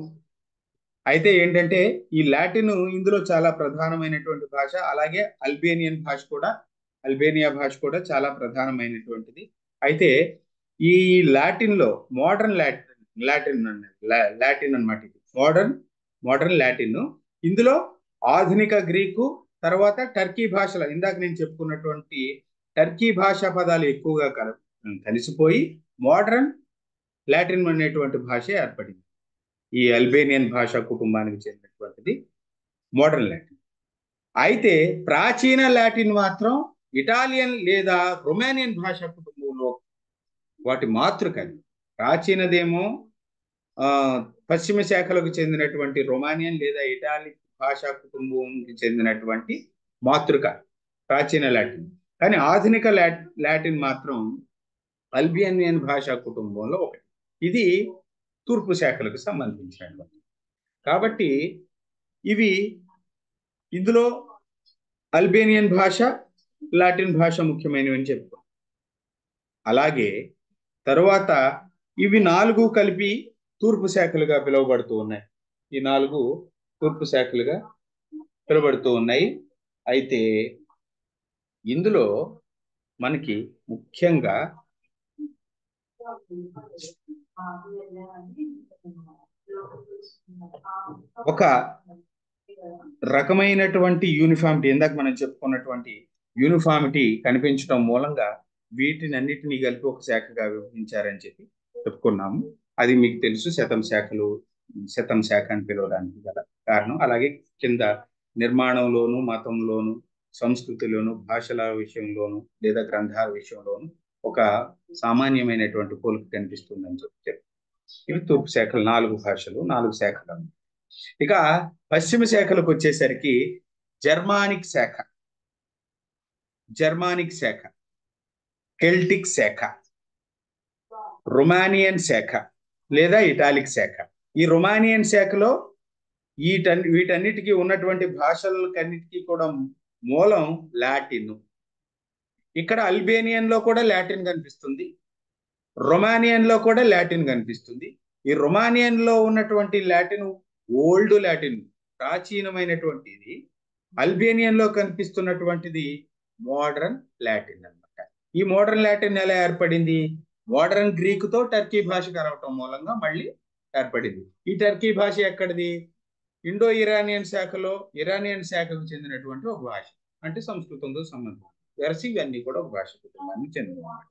అయితే ఏంటంటే ఈ లాటిను ఇందులో చాలా ప్రధానమైనటువంటి భాష అలాగే అల్బేనియన్ భాష కూడా అల్బేనియా భాష కూడా చాలా ప్రధానమైనటువంటిది. అయితే ఈ లాటిన్లో మోడర్న్ లాటిన్ లాటిన్ లాటిన్ అన్నమాట ఇది. మోడర్న్ మోడర్న్ లాటిన్ ఇందులో ఆధునిక గ్రీకు తర్వాత టర్కీ భాషల ఇందాక నేను చెప్పుకున్నటువంటి టర్కీ భాషా పదాలు ఎక్కువగా కల కలిసిపోయి మోడర్న్ లాటిన్ అనేటువంటి భాష ఏర్పడింది. ఈ అల్బేనియన్ భాషా కుటుంబానికి చెందినటువంటిది మోడర్న్ లాటిన్. అయితే ప్రాచీన లాటిన్ మాత్రం ఇటాలియన్ లేదా రొమానియన్ భాషా కుటుంబంలో వాటి మాతృక ప్రాచీనదేమో పశ్చిమ శాఖలకు చెందినటువంటి రొమానియన్ లేదా ఇటాలిక్ భాషా కుటుంబంకి చెందినటువంటి మాతృక ప్రాచీన లాటిన్. కానీ ఆధునిక లాటిన్ మాత్రం అల్బియనియన్ భాషా కుటుంబంలో ఒకటి. ఇది తూర్పు శాఖలకు సంబంధించినటువంటి. కాబట్టి ఇవి ఇందులో అల్బేనియన్ భాష లాటిన్ భాష ముఖ్యమైనవి అని చెప్పుకో. అలాగే తరువాత ఇవి నాలుగు కలిపి తూర్పు శాఖలుగా పిలువబడుతూ ఉన్నాయి. ఈ నాలుగు తూర్పు శాఖలుగా పిలువబడుతూ ఉన్నాయి. అయితే ఇందులో మనకి ముఖ్యంగా ఒక రకమైనటువంటి యూనిఫామిటీ ఇందాక మనం చెప్పుకున్నటువంటి యూనిఫామిటీ కనిపించడం మూలంగా వీటిని అన్నిటినీ కలిపి ఒక శాఖగా విభజించారని చెప్పి చెప్పుకున్నాము. అది మీకు తెలుసు శతం శాఖలు శతం శాఖ అని పిలవడానికి గల కారణం. అలాగే కింద నిర్మాణంలోను మతంలోను సంస్కృతిలోను భాషల విషయంలోను లేదా గ్రంథాల విషయంలోను ఒక సామాన్యమైనటువంటి పోలిక కనిపిస్తుందని చెప్తారు ఇవి తూర్పు శాఖలు నాలుగు భాషలు నాలుగు శాఖలు ఇక పశ్చిమ శాఖలకు వచ్చేసరికి జర్మానిక్ శాఖ. జర్మానిక్ శాఖ. కెల్టిక్ శాఖ. రొమానియన్ శాఖ లేదా ఇటాలిక్ శాఖ. ఈ రొమానియన్ శాఖలో వీట వీటన్నిటికీ ఉన్నటువంటి భాషలకన్నిటికీ కూడా మూలం లాటిన్. ఇక్కడ అల్బేనియన్లో కూడా లాటిన్ కనిపిస్తుంది. రొమానియన్లో కూడా లాటిన్ కనిపిస్తుంది. ఈ రొమానియన్లో ఉన్నటువంటి లాటిన్ ఓల్డ్ లాటిన్ ప్రాచీనమైనటువంటిది. అల్బేనియన్లో కనిపిస్తున్నటువంటిది మోడర్న్ లాటిన్ అనమాట ఈ మోడర్న్ లాటిన్ ఎలా ఏర్పడింది? మోడర్న్ గ్రీకుతో టర్కీ భాష కలవటం మూలంగా మళ్ళీ ఏర్పడింది. ఈ టర్కీ భాష ఎక్కడిది? ఇండో ఇరానియన్ శాఖలో ఇరానియన్ శాఖకు చెందినటువంటి ఒక భాష అంటే సంస్కృతంతో సంబంధం. వెరసి ఇవన్నీ కూడా ఒక భాష కుటుంబానికి చెందినమాట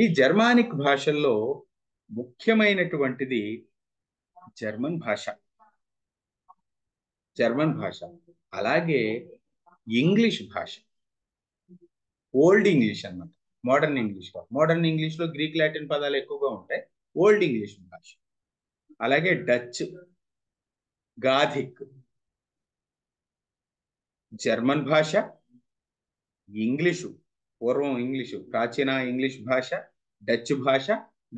ఈ జర్మానిక్ భాషల్లో ముఖ్యమైనటువంటిది జర్మన్ భాష. జర్మన్ భాష. అలాగే ఇంగ్లీష్ భాష. ఓల్డ్ ఇంగ్లీష్ అనమాట మోడర్న్ ఇంగ్లీష్ మోడర్న్ ఇంగ్లీష్లో గ్రీక్ లాటిన్ పదాలు ఎక్కువగా ఉంటాయి. ఓల్డ్ ఇంగ్లీష్ భాష. అలాగే డచ్. గాధిక్. జర్మన్ భాష ఇంగ్లీషు పూర్వం ఇంగ్లీషు ప్రాచీన ఇంగ్లీష్ భాష డచ్ భాష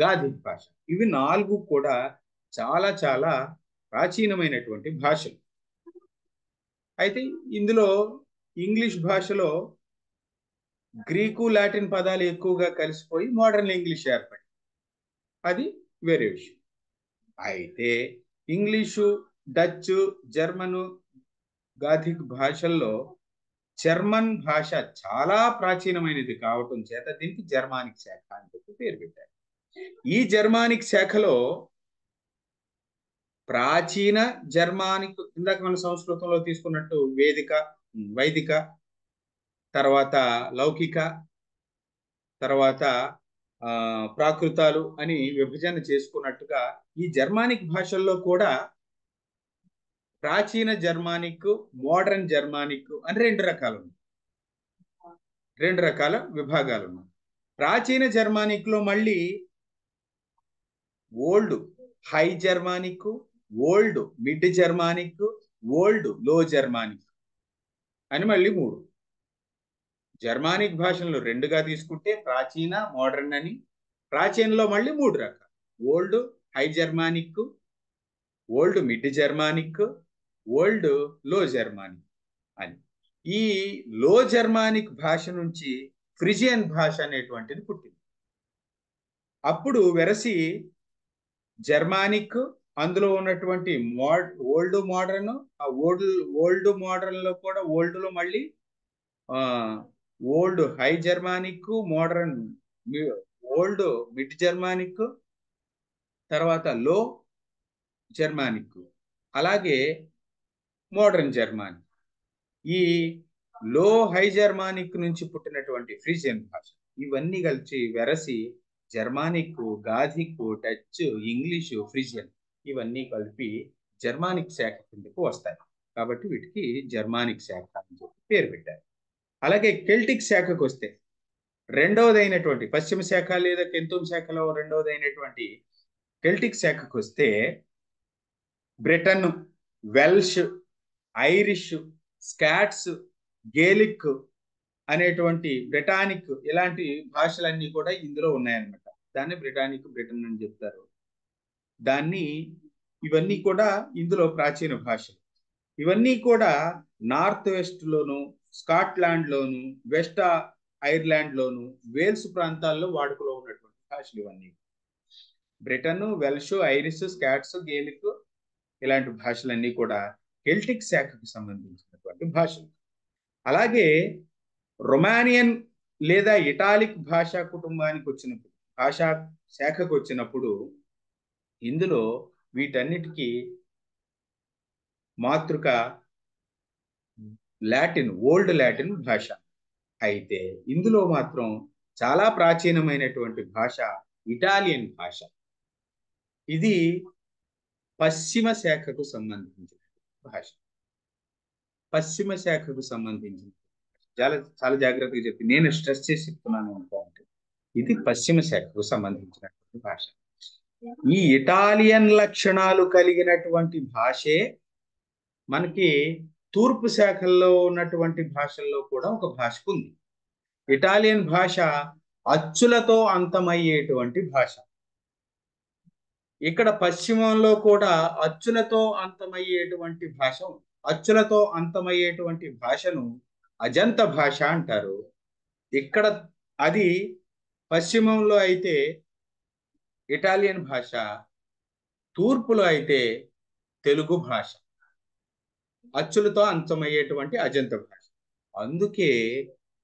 గాధిక్ భాష. ఇవి నాలుగు కూడా చాలా చాలా ప్రాచీనమైనటువంటి భాషలు. అయితే ఇందులో ఇంగ్లీష్ భాషలో గ్రీకు లాటిన్ పదాలు ఎక్కువగా కలిసిపోయి మోడర్న్ ఇంగ్లీష్ ఏర్పడి అది వేరే విషయం. అయితే ఇంగ్లీషు డచ్ జర్మను గాథిక్ భాషల్లో జర్మన్ భాష చాలా ప్రాచీనమైనది కావటం చేత దీనికి జర్మానిక్ శాఖ అని చెప్పి పేరు పెట్టారు. ఈ జర్మానిక్ శాఖలో ప్రాచీన జర్మానిక్ ఇందాక మన సంస్కృతంలో తీసుకున్నట్టు వేదిక వైదిక తర్వాత లౌకిక తర్వాత ప్రాకృతాలు అని విభజన చేసుకున్నట్టుగా ఈ జర్మానిక్ భాషల్లో కూడా ప్రాచీన జర్మానిక్ మోడర్న్ జర్మానిక్ అని రెండు రకాలు ఉన్నాయి రెండు రకాల విభాగాలు ఉన్నాయి ప్రాచీన జర్మానిక్లో మళ్ళీ old high Germanic old mid Germanic ఓల్డ్లో Germanic అని మళ్ళీ మూడు. జర్మానిక్ భాషలను రెండుగా తీసుకుంటే ప్రాచీన మోడర్న్ అని ప్రాచీనలో మళ్ళీ మూడు రకాలు. Old high Germanic old mid Germanic ఓల్డ్లో Germanic అని. ఈ లో జర్మానిక్ భాష నుంచి ఫ్రిజియన్ భాష అనేటువంటిది పుట్టింది. అప్పుడు వెరసి జర్మానిక్ అందులో ఉన్నటువంటి మోడ్ ఓల్డ్ మోడర్న్ ఆ ఓల్డ్ ఓల్డ్ మోడర్న్లో కూడా ఓల్డ్లో మళ్ళీ old high Germanic modern old mid Germanic తర్వాత లో జర్మానిక్. అలాగే మోడర్న్ జర్మానిక్ ఈ లో హై జర్మానిక్ నుంచి పుట్టినటువంటి ఫ్రిజియన్ భాష. ఇవన్నీ కలిసి వెరసి Germanic Gothic Dutch English Frisian ఇవన్నీ కలిపి జర్మానిక్ శాఖ కిందకు వస్తాయి. కాబట్టి వీటికి జర్మానిక్ శాఖ అని చెప్పి పేరు పెట్టారు. అలాగే కెల్టిక్ శాఖకు వస్తే రెండవదైనటువంటి పశ్చిమ శాఖ లేదా కెంతుం శాఖలో రెండవది అయినటువంటి కెల్టిక్ శాఖకు వస్తే Briton Welsh Irish Scots Gaelic అనేటువంటి బ్రిటానిక్ ఇలాంటి భాషలన్నీ కూడా ఇందులో ఉన్నాయన్నమాట. దాన్ని బ్రిటానిక్ బ్రిటన్ అని చెప్తారు. దాన్ని ఇవన్నీ కూడా ఇందులో ప్రాచీన భాషలు. ఇవన్నీ కూడా నార్త్ వెస్ట్ లోను స్కాట్లాండ్ లోను వెస్ట్ ఐర్లాండ్ లోను వేల్స్ ప్రాంతాల్లో వాడుకలో ఉన్నటువంటి భాషలు ఇవన్నీ. Briton Welsh Irish Scots Gaelic ఇలాంటి భాషలన్నీ కూడా కెల్టిక్ శాఖకు సంబంధించినటువంటి భాషలు. అలాగే రొమానియన్ లేదా ఇటాలిక్ భాషా కుటుంబానికి వచ్చినప్పుడు భాషా శాఖకు వచ్చినప్పుడు ఇందులో వీటన్నిటికీ మాతృక లాటిన్ ఓల్డ్ లాటిన్ భాష. అయితే ఇందులో మాత్రం చాలా ప్రాచీనమైనటువంటి భాష ఇటాలియన్ భాష. ఇది పశ్చిమ శాఖకు సంబంధించిన భాష. పశ్చిమ శాఖకు సంబంధించిన చాలా చాలా జాగ్రత్తగా చెప్పి నేను స్ట్రెస్ చేసి చెప్తున్నాను అనుకోండి ఇది పశ్చిమ శాఖకు సంబంధించినటువంటి భాష. ఈ ఇటాలియన్ లక్షణాలు కలిగినటువంటి భాషే మనకి తూర్పు శాఖల్లో ఉన్నటువంటి భాషల్లో కూడా ఒక భాషకు ఉంది. ఇటాలియన్ భాష అచ్చులతో అంతమయ్యేటువంటి భాష. ఇక్కడ పశ్చిమంలో కూడా అచ్చులతో అంతమయ్యేటువంటి భాష అచ్చులతో అంతమయ్యేటువంటి భాషను అజంత భాష అంటారు. ఇక్కడ అది పశ్చిమంలో అయితే ఇటాలియన్ భాష తూర్పులో అయితే తెలుగు భాష. అచ్చులతో అంతమయ్యేటువంటి అజంత భాష. అందుకే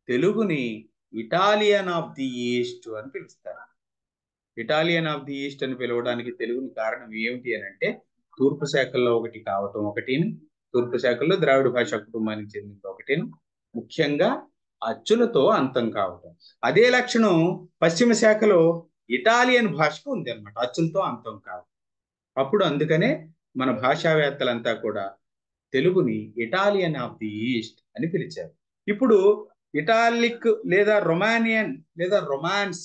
తెలుగుని ఇటాలియన్ ఆఫ్ ది ఈస్ట్ అని పిలుస్తారు. ఇటాలియన్ ఆఫ్ ది ఈస్ట్ అని పిలవడానికి తెలుగుని కారణం ఏమిటి అని అంటే తూర్పు శాఖల్లో ఒకటి కావటం ఒకటిని తూర్పు శాఖల్లో ద్రావిడ భాష కుటుంబానికి చెందిన ఒకటిని ముఖ్యంగా అచ్చులతో అంతం కావటం. అదే లక్షణం పశ్చిమ శాఖలో ఇటాలియన్ భాషకు ఉంది అనమాట అచ్చులతో అంతం కావటం. అప్పుడు అందుకనే మన భాషావేత్తలంతా కూడా తెలుగుని ఇటాలియన్ ఆఫ్ ది ఈస్ట్ అని పిలిచారు. ఇప్పుడు ఇటాలిక్ లేదా రొమానియన్ లేదా రొమాన్స్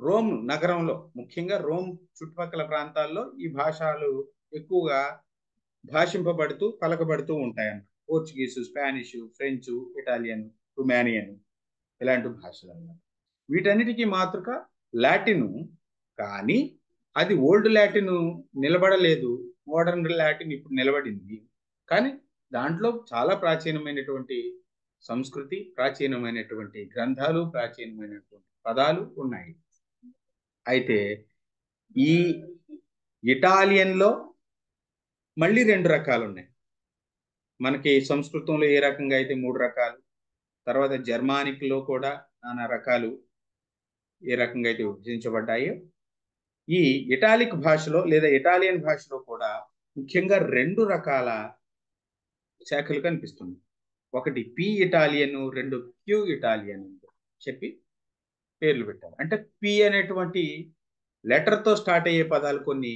రోమ్ నగరంలో ముఖ్యంగా రోమ్ చుట్టుపక్కల ప్రాంతాల్లో ఈ భాషలు ఎక్కువగా భాషింపబడుతూ పలకబడుతూ ఉంటాయన్నమాట. Portuguese Spanish French Italian Romanian ఇలాంటి భాషలు అన్నమాట. వీటన్నిటికీ మాతృక లాటిను కానీ అది ఓల్డ్ లాటిన్ నిలబడలేదు. మోడర్న్ లాటిన్ ఇప్పుడు నిలబడింది. కానీ దాంట్లో చాలా ప్రాచీనమైనటువంటి సంస్కృతి ప్రాచీనమైనటువంటి గ్రంథాలు ప్రాచీనమైనటువంటి పదాలు ఉన్నాయి. అయితే ఈ ఇటాలియన్లో మళ్ళీ రెండు రకాలు ఉన్నాయి మనకి సంస్కృతంలో ఏ రకంగా అయితే మూడు రకాలు తర్వాత జర్మానిక్లో కూడా నానా రకాలు ఏ రకంగా అయితే విభజించబడ్డాయో ఈ ఇటాలిక్ భాషలో లేదా ఇటాలియన్ భాషలో కూడా ముఖ్యంగా రెండు రకాల శాఖలు కనిపిస్తుంది ఒకటి పి ఇటాలియన్ రెండు క్యూ ఇటాలియన్ చెప్పి పేర్లు పెట్టారు. అంటే పి అనేటువంటి లెటర్తో స్టార్ట్ అయ్యే పదాలు కొన్ని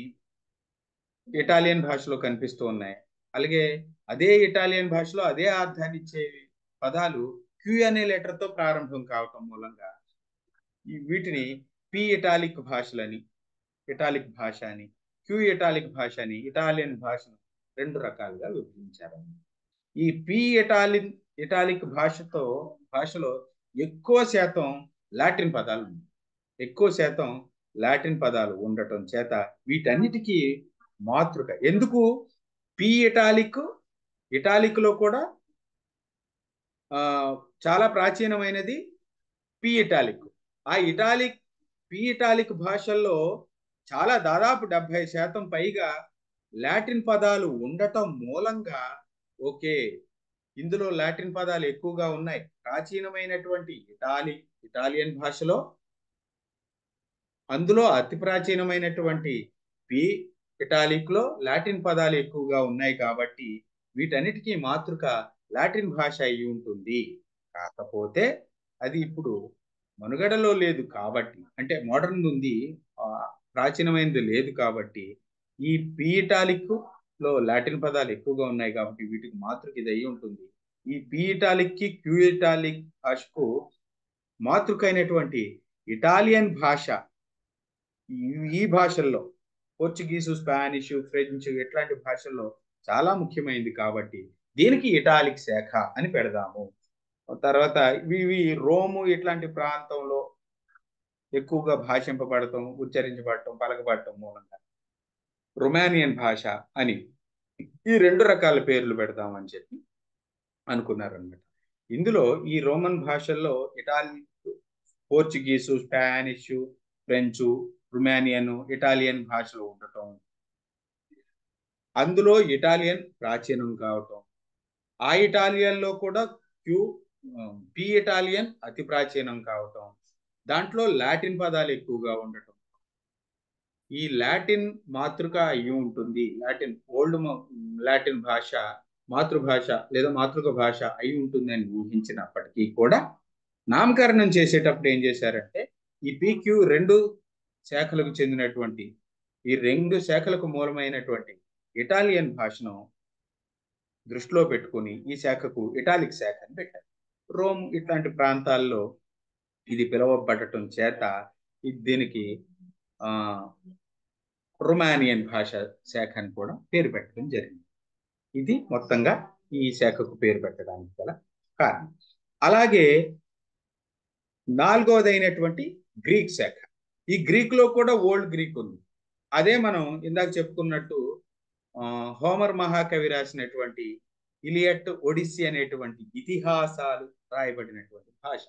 ఇటాలియన్ భాషలో కనిపిస్తూ ఉన్నాయి. అలాగే అదే ఇటాలియన్ భాషలో అదే అర్థాన్ని ఇచ్చే పదాలు క్యూ అనే లెటర్తో ప్రారంభం కావటం మూలంగా వీటిని పి ఇటాలిక్ భాషలని ఇటాలిక్ భాష అని క్యూ ఇటాలిక్ భాష అని ఇటాలియన్ భాషను రెండు రకాలుగా విభజించారు ఈ పి ఇటాలిన్ ఇటాలిక్ భాషతో భాషలో ఎక్కువ శాతం లాటిన్ పదాలు ఎక్కువ శాతం లాటిన్ పదాలు ఉండటం చేత వీటన్నిటికీ మాతృక. ఎందుకు? పి ఇటాలిక్ ఇటాలిక్లో కూడా చాలా ప్రాచీనమైనది పి ఇటాలిక్. ఆ ఇటాలిక్ పి ఇటాలిక్ భాషల్లో చాలా దాదాపు డెబ్బై శాతం పైగా లాటిన్ పదాలు ఉండటం మూలంగా ఓకే ఇందులో లాటిన్ పదాలు ఎక్కువగా ఉన్నాయి. ప్రాచీనమైనటువంటి ఇటాలిక్ ఇటాలియన్ భాషలో అందులో అతి ప్రాచీనమైనటువంటి పి ఇటాలిక్లో లాటిన్ పదాలు ఎక్కువగా ఉన్నాయి కాబట్టి వీటన్నిటికీ మాతృక లాటిన్ భాష అయి ఉంటుంది. కాకపోతే అది ఇప్పుడు మనుగడలో లేదు కాబట్టి అంటే మోడర్న్ ఉంది ప్రాచీనమైనది లేదు కాబట్టి ఈ పి ఇటాలిక్లో లాటిన్ పదాలు ఎక్కువగా ఉన్నాయి కాబట్టి వీటికి మాతృక ఇది అయి ఉంటుంది. ఈ పి ఇటాలిక్కి క్యూ ఇటాలిక్ భాషకు మాతృక అయినటువంటి ఇటాలియన్ భాష ఈ- ఈ భాషల్లో పోర్చుగీసు స్పానిష్ ఫ్రెంచ్ ఇట్లాంటి భాషల్లో చాలా ముఖ్యమైనది కాబట్టి దీనికి ఇటాలిక్ శాఖ అని పెడదాము. తర్వాత ఇవి రోము ఇట్లాంటి ప్రాంతంలో ఎక్కువగా భాషింపబడటం ఉచ్చరించబడటం పలకబడటం మూలంగా రొమానియన్ భాష అని ఈ రెండు రకాల పేర్లు పెడదామని చెప్పి అనుకున్నారనమాట ఇందులో ఈ రోమన్ భాషల్లో Italy Portuguese Spanish French Romanian Italian భాషలు ఉండటం. అందులో ఇటాలియన్ ప్రాచీనం కావటం. ఆ ఇటాలియన్లో కూడా క్యూ పి ఇటాలియన్ అతి ప్రాచీనం కావటం. దాంట్లో లాటిన్ పదాలు ఎక్కువగా ఉండటం. ఈ లాటిన్ మాతృక అయి ఉంటుంది. లాటిన్ ఓల్డ్ లాటిన్ భాష మాతృభాష లేదా మాతృక భాష అయి ఉంటుందని ఊహించినప్పటికీ కూడా నామకరణం చేసేటప్పుడు ఏం చేశారంటే ఈ పీక్యూ రెండు శాఖలకు చెందినటువంటి ఈ రెండు శాఖలకు మూలమైనటువంటి ఇటాలియన్ భాషను దృష్టిలో పెట్టుకుని ఈ శాఖకు ఇటాలిక్ శాఖ అని పెట్టారు. రోమ్ ఇట్లాంటి ప్రాంతాల్లో ఇది పిలువబడటం చేత దీనికి ఆ రొమానియన్ భాష శాఖ అని కూడా పేరు పెట్టడం జరిగింది. ఇది మొత్తంగా ఈ శాఖకు పేరు పెట్టడానికి గల కారణం. అలాగే నాలుగవదైనటువంటి గ్రీక్ శాఖ. ఈ గ్రీక్లో కూడా ఓల్డ్ గ్రీక్ ఉంది. అదే మనం ఇందాక చెప్పుకున్నట్టు హోమర్ మహాకవి రాసినటువంటి ఇలియట్ ఒడిస్సీ అనేటువంటి ఇతిహాసాలు రాయబడినటువంటి భాష.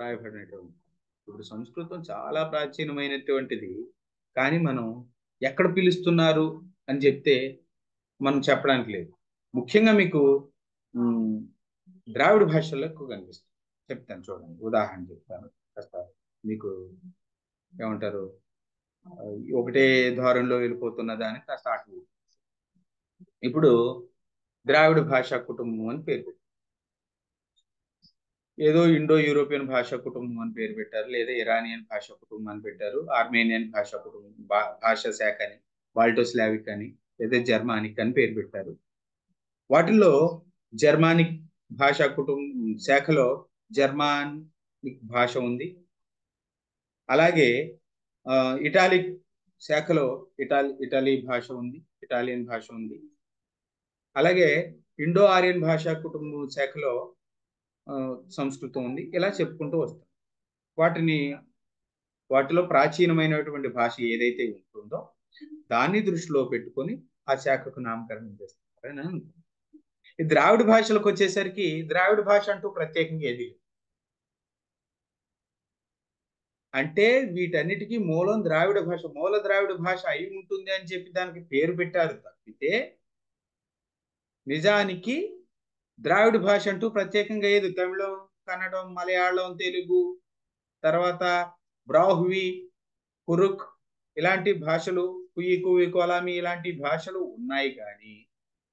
రాయబడినటువంటి ఇప్పుడు సంస్కృతం చాలా ప్రాచీనమైనటువంటిది. కానీ మనం ఎక్కడ పిలుస్తున్నారు అని చెప్తే మనం చెప్పడానికి లేదు. ముఖ్యంగా మీకు ద్రావిడ భాషల్లో ఎక్కువ కనిపిస్తుంది. చెప్తాను చూడండి. ఉదాహరణ చెప్తాను. కాస్త మీకు ఏమంటారు? ఒకటే ధోరణిలో వెళ్ళిపోతున్న దానికి కాస్త అటు ఇప్పుడు ద్రావిడ భాషా కుటుంబం అని పేరు పెట్టారు. ఏదో ఇండో యూరోపియన్ భాషా కుటుంబం అని పేరు పెట్టారు. లేదా ఇరానియన్ భాషా కుటుంబం అని పెట్టారు. ఆర్మేనియన్ భాషా కుటుంబం భాషా శాఖ అని బాల్టోస్లావిక్ అని లేదా జర్మానిక్ అని పేరు పెట్టారు. వాటిల్లో జర్మానిక్ భాషా కుటుంబం శాఖలో జర్మాన్ భాష ఉంది. అలాగే ఇటాలిక్ శాఖలో ఇటాలి ఇటలీ భాష ఉంది ఇటాలియన్ భాష ఉంది. అలాగే ఇండో ఆర్యన్ భాషా కుటుంబం శాఖలో సంస్కృతం ఉంది. ఇలా చెప్పుకుంటూ వస్తాం. వాటిని వాటిలో ప్రాచీనమైనటువంటి భాష ఏదైతే ఉంటుందో దాన్ని దృష్టిలో పెట్టుకొని ఆ శాఖకు నామకరణం చేస్తారు ఈ ద్రావిడ భాషలకు వచ్చేసరికి ద్రావిడ భాష అంటూ ప్రత్యేకంగా ఏది అంటే వీటన్నిటికీ మూలం ద్రావిడ భాష మూల ద్రావిడ భాష అయి ఉంటుంది అని చెప్పి దానికి పేరు పెట్టారు తప్పితే నిజానికి ద్రావిడ భాష అంటూ ప్రత్యేకంగా ఏది తమిళం కన్నడం మలయాళం తెలుగు తర్వాత బ్రాహ్వి కురుక్ ఇలాంటి భాషలు కుయి కువి కొలామి ఇలాంటి భాషలు ఉన్నాయి కానీ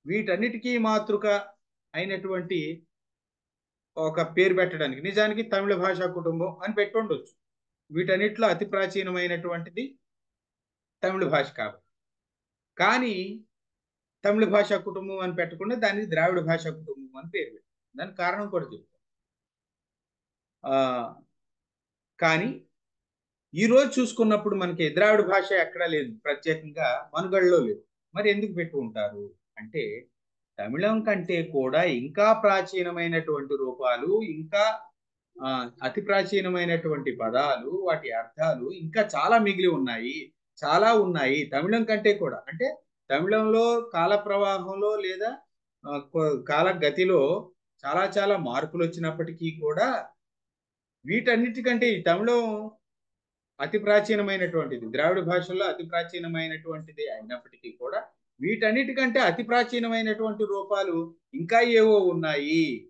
వీటన్నిటికీ మాతృక అయినటువంటి ఒక పేరు పెట్టడానికి నిజానికి తమిళ భాషా కుటుంబం అని పెట్టుండొచ్చు వీటన్నిటిలో అతి ప్రాచీనమైనటువంటిది తమిళ భాష కాబట్టి. కానీ తమిళ భాషా కుటుంబం అని పెట్టకుండా దాన్ని ద్రావిడ భాషా కుటుంబం అని పేరు పెట్టారు. దానికి కారణం కూడా చెప్తాను. కానీ ఈరోజు చూసుకున్నప్పుడు మనకి ద్రావిడ భాష ఎక్కడా లేదు. ప్రత్యేకంగా మనుగడలో లేదు. మరి ఎందుకు పెట్టుకుంటారు? అంటే తమిళం కంటే కూడా ఇంకా ప్రాచీనమైనటువంటి రూపాలు ఇంకా అతి ప్రాచీనమైనటువంటి పదాలు వాటి అర్థాలు ఇంకా చాలా మిగిలి ఉన్నాయి చాలా ఉన్నాయి తమిళం కంటే కూడా. అంటే తమిళంలో కాల ప్రవాహంలో లేదా కాల గతిలో చాలా చాలా మార్పులు వచ్చినప్పటికీ కూడా వీటన్నిటికంటే ఈ తమిళం అతి ప్రాచీనమైనటువంటిది. ద్రావిడ భాషల్లో అతి ప్రాచీనమైనటువంటిది అయినప్పటికీ కూడా వీటన్నిటికంటే అతి ప్రాచీనమైనటువంటి రూపాలు ఇంకా ఏవో ఉన్నాయి.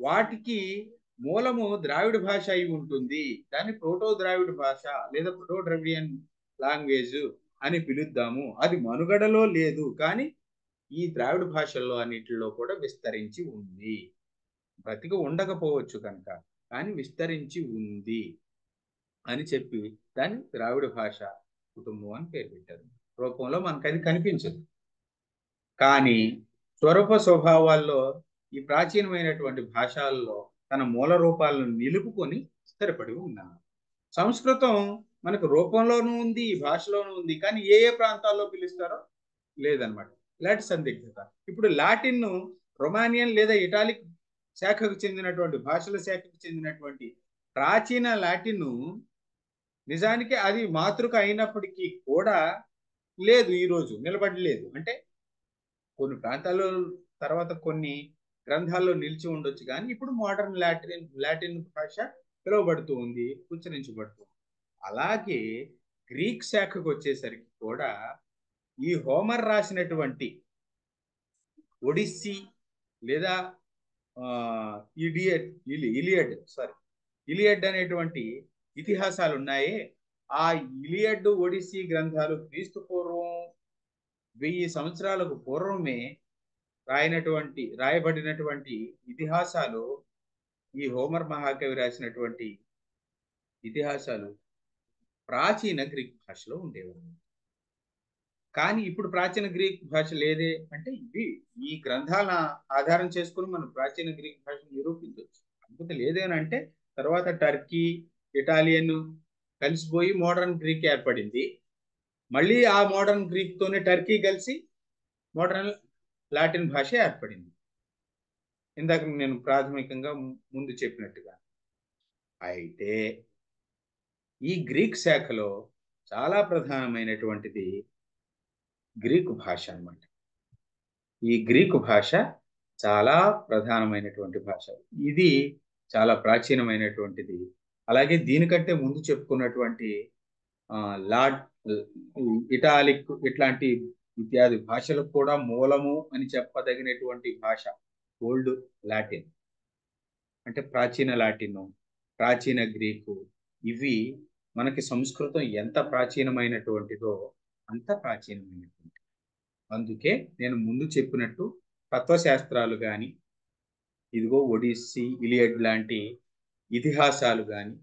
వాటికి మూలము ద్రావిడ భాష అయి ఉంటుంది. దాన్ని ప్రోటో ద్రావిడ భాష లేదా ప్రోటో ద్రవిడియన్ లాంగ్వేజ్ అని పిలుద్దాము. అది మనుగడలో లేదు కానీ ఈ ద్రావిడ భాషల్లో అన్నిటిలో కూడా విస్తరించి ఉంది. బ్రతిక ఉండకపోవచ్చు కనుక కానీ విస్తరించి ఉంది అని చెప్పి దాన్ని ద్రావిడ భాష కుటుంబం అని పేరు పెట్టారు. రూపంలో మనకు అది కనిపించదు. కానీ స్వరూప స్వభావాల్లో ఈ ప్రాచీనమైనటువంటి భాషల్లో తన మూల రూపాలను నిలుపుకొని స్థిరపడి ఉన్నాను సంస్కృతం మనకు రూపంలోనూ ఉంది ఈ భాషలోనూ ఉంది కానీ ఏ ఏ ప్రాంతాల్లో పిలుస్తారో లేదనమాట. ఇలాంటి సందిగ్ధత. ఇప్పుడు లాటిన్ రొమానియన్ లేదా ఇటాలిక్ శాఖకు చెందినటువంటి భాషల శాఖకు చెందినటువంటి ప్రాచీన లాటిన్ నిజానికి అది మాతృక అయినప్పటికీ కూడా లేదు ఈరోజు నిలబడలేదు అంటే కొన్ని ప్రాంతాల్లో తర్వాత కొన్ని గ్రంథాల్లో నిలిచి ఉండొచ్చు కానీ ఇప్పుడు మోడర్న్ లాటిన్ లాటిన్ భాష పిలువబడుతూ ఉంది ఉచ్చరించబడుతుంది అలాగే గ్రీక్ శాఖకు వచ్చేసరికి కూడా ఈ హోమర్ రాసినటువంటి ఒడిస్సీ లేదా ఇడియడ్ ఇలియడ్ సారీ ఇలియడ్ అనేటువంటి ఇతిహాసాలు ఉన్నాయే ఆ ఇలియడ్ ఒడిస్సీ గ్రంథాలు క్రీస్తు పూర్వం వెయ్యి సంవత్సరాలకు పూర్వమే రాయినటువంటి రాయబడినటువంటి ఇతిహాసాలు ఈ హోమర్ మహాకవి రాసినటువంటి ఇతిహాసాలు ప్రాచీన గ్రీక్ భాషలో ఉండేవారు. కానీ ఇప్పుడు ప్రాచీన గ్రీక్ భాష లేదే అంటే ఇవి ఈ గ్రంథాల ఆధారం చేసుకుని మనం ప్రాచీన గ్రీక్ భాషను నిరూపించవచ్చు. కాకపోతే లేదేనంటే తర్వాత టర్కీ ఇటాలియన్ కలిసిపోయి మోడర్న్ గ్రీక్ ఏర్పడింది. మళ్ళీ ఆ మోడర్న్ గ్రీక్ తోనే టర్కీ కలిసి మోడర్న్ లాటిన్ భాష ఏర్పడింది. ఇందాక నేను ప్రాథమికంగా ముందు చెప్పినట్టుగా అయితే ఈ గ్రీక్ శాఖలో చాలా ప్రధానమైనటువంటిది గ్రీకు భాష అనమాట ఈ గ్రీకు భాష చాలా ప్రధానమైనటువంటి భాష. ఇది చాలా ప్రాచీనమైనటువంటిది అలాగే దీనికంటే ముందు చెప్పుకున్నటువంటి లాడ్ ఇటాలిక్ ఇట్లాంటి ఇత్యాది భాషలకు కూడా మూలము అని చెప్పదగినటువంటి భాష ఓల్డ్ లాటిన్. అంటే ప్రాచీన లాటిన్ ప్రాచీన గ్రీకు ఇవి మనకి సంస్కృతం ఎంత ప్రాచీనమైనటువంటిదో అంత ప్రాచీనమైనటువంటి. అందుకే నేను ముందు చెప్పినట్టు తత్వశాస్త్రాలు కానీ ఇదిగో ఒడిస్సీ ఇలియడ్ లాంటి ఇతిహాసాలు కానీ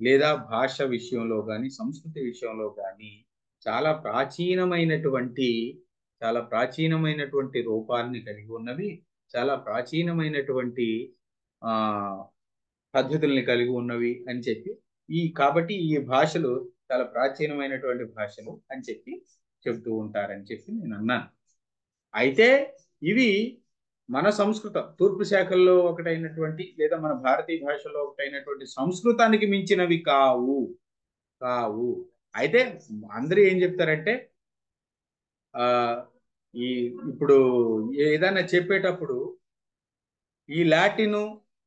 లేదా భాష విషయంలో కానీ సంస్కృతి విషయంలో కానీ చాలా ప్రాచీనమైనటువంటి చాలా ప్రాచీనమైనటువంటి రూపాన్ని కలిగి ఉన్నవి చాలా ప్రాచీనమైనటువంటి ఆ పద్ధతుల్ని కలిగి ఉన్నవి అని చెప్పి ఈ కాబట్టి ఈ భాషలు చాలా ప్రాచీనమైనటువంటి భాషలు అని చెప్పి చెబుతూ ఉంటారని చెప్పి నేను అన్నాను. అయితే ఇవి మన సంస్కృతం తూర్పు శాఖల్లో ఒకటైనటువంటి లేదా మన భారతీయ భాషలో ఒకటైనటువంటి సంస్కృతానికి మించినవి కావు. కావు. అయితే అందరూ ఏం చెప్తారంటే ఆ ఈ ఇప్పుడు ఏదైనా చెప్పేటప్పుడు ఈ లాటిను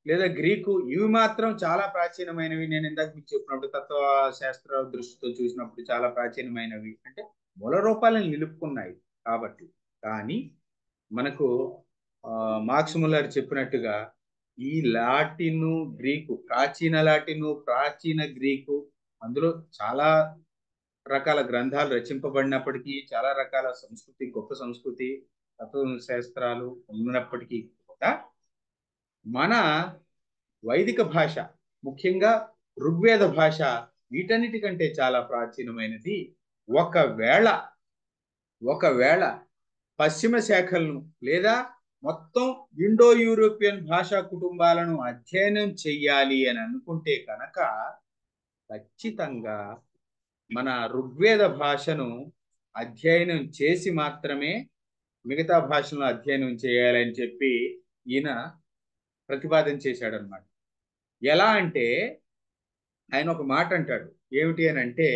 లేదా గ్రీకు ఇవి మాత్రం చాలా ప్రాచీనమైనవి. నేను ఇందాక మీకు చెప్పినప్పుడు తత్వ శాస్త్ర దృష్టితో చూసినప్పుడు చాలా ప్రాచీనమైనవి. అంటే మూల రూపాలను నిలుపుకున్నాయి కాబట్టి. కానీ మనకు మార్క్స్ ముల్లర్ చెప్పినట్టుగా ఈ లాటిను గ్రీకు ప్రాచీన లాటిను ప్రాచీన గ్రీకు అందులో చాలా రకాల గ్రంథాలు రచింపబడినప్పటికీ చాలా రకాల సంస్కృతి గొప్ప సంస్కృతి తత్వ శాస్త్రాలు ఉన్నప్పటికీ కూడా మన వైదిక భాష ముఖ్యంగా ఋగ్వేద భాష వీటన్నిటికంటే చాలా ప్రాచీనమైనది. ఒకవేళ ఒకవేళ పశ్చిమ శాఖలను లేదా మొత్తం ఇండో యూరోపియన్ భాషా కుటుంబాలను అధ్యయనం చెయ్యాలి అని అనుకుంటే కనుక ఖచ్చితంగా మన ఋగ్వేద భాషను అధ్యయనం చేసి మాత్రమే మిగతా భాషలను అధ్యయనం చేయాలని చెప్పి ఈయన ప్రతిపాదన చేశాడనమాట ఎలా అంటే ఆయన ఒక మాట అంటాడు. ఏమిటి అని అంటే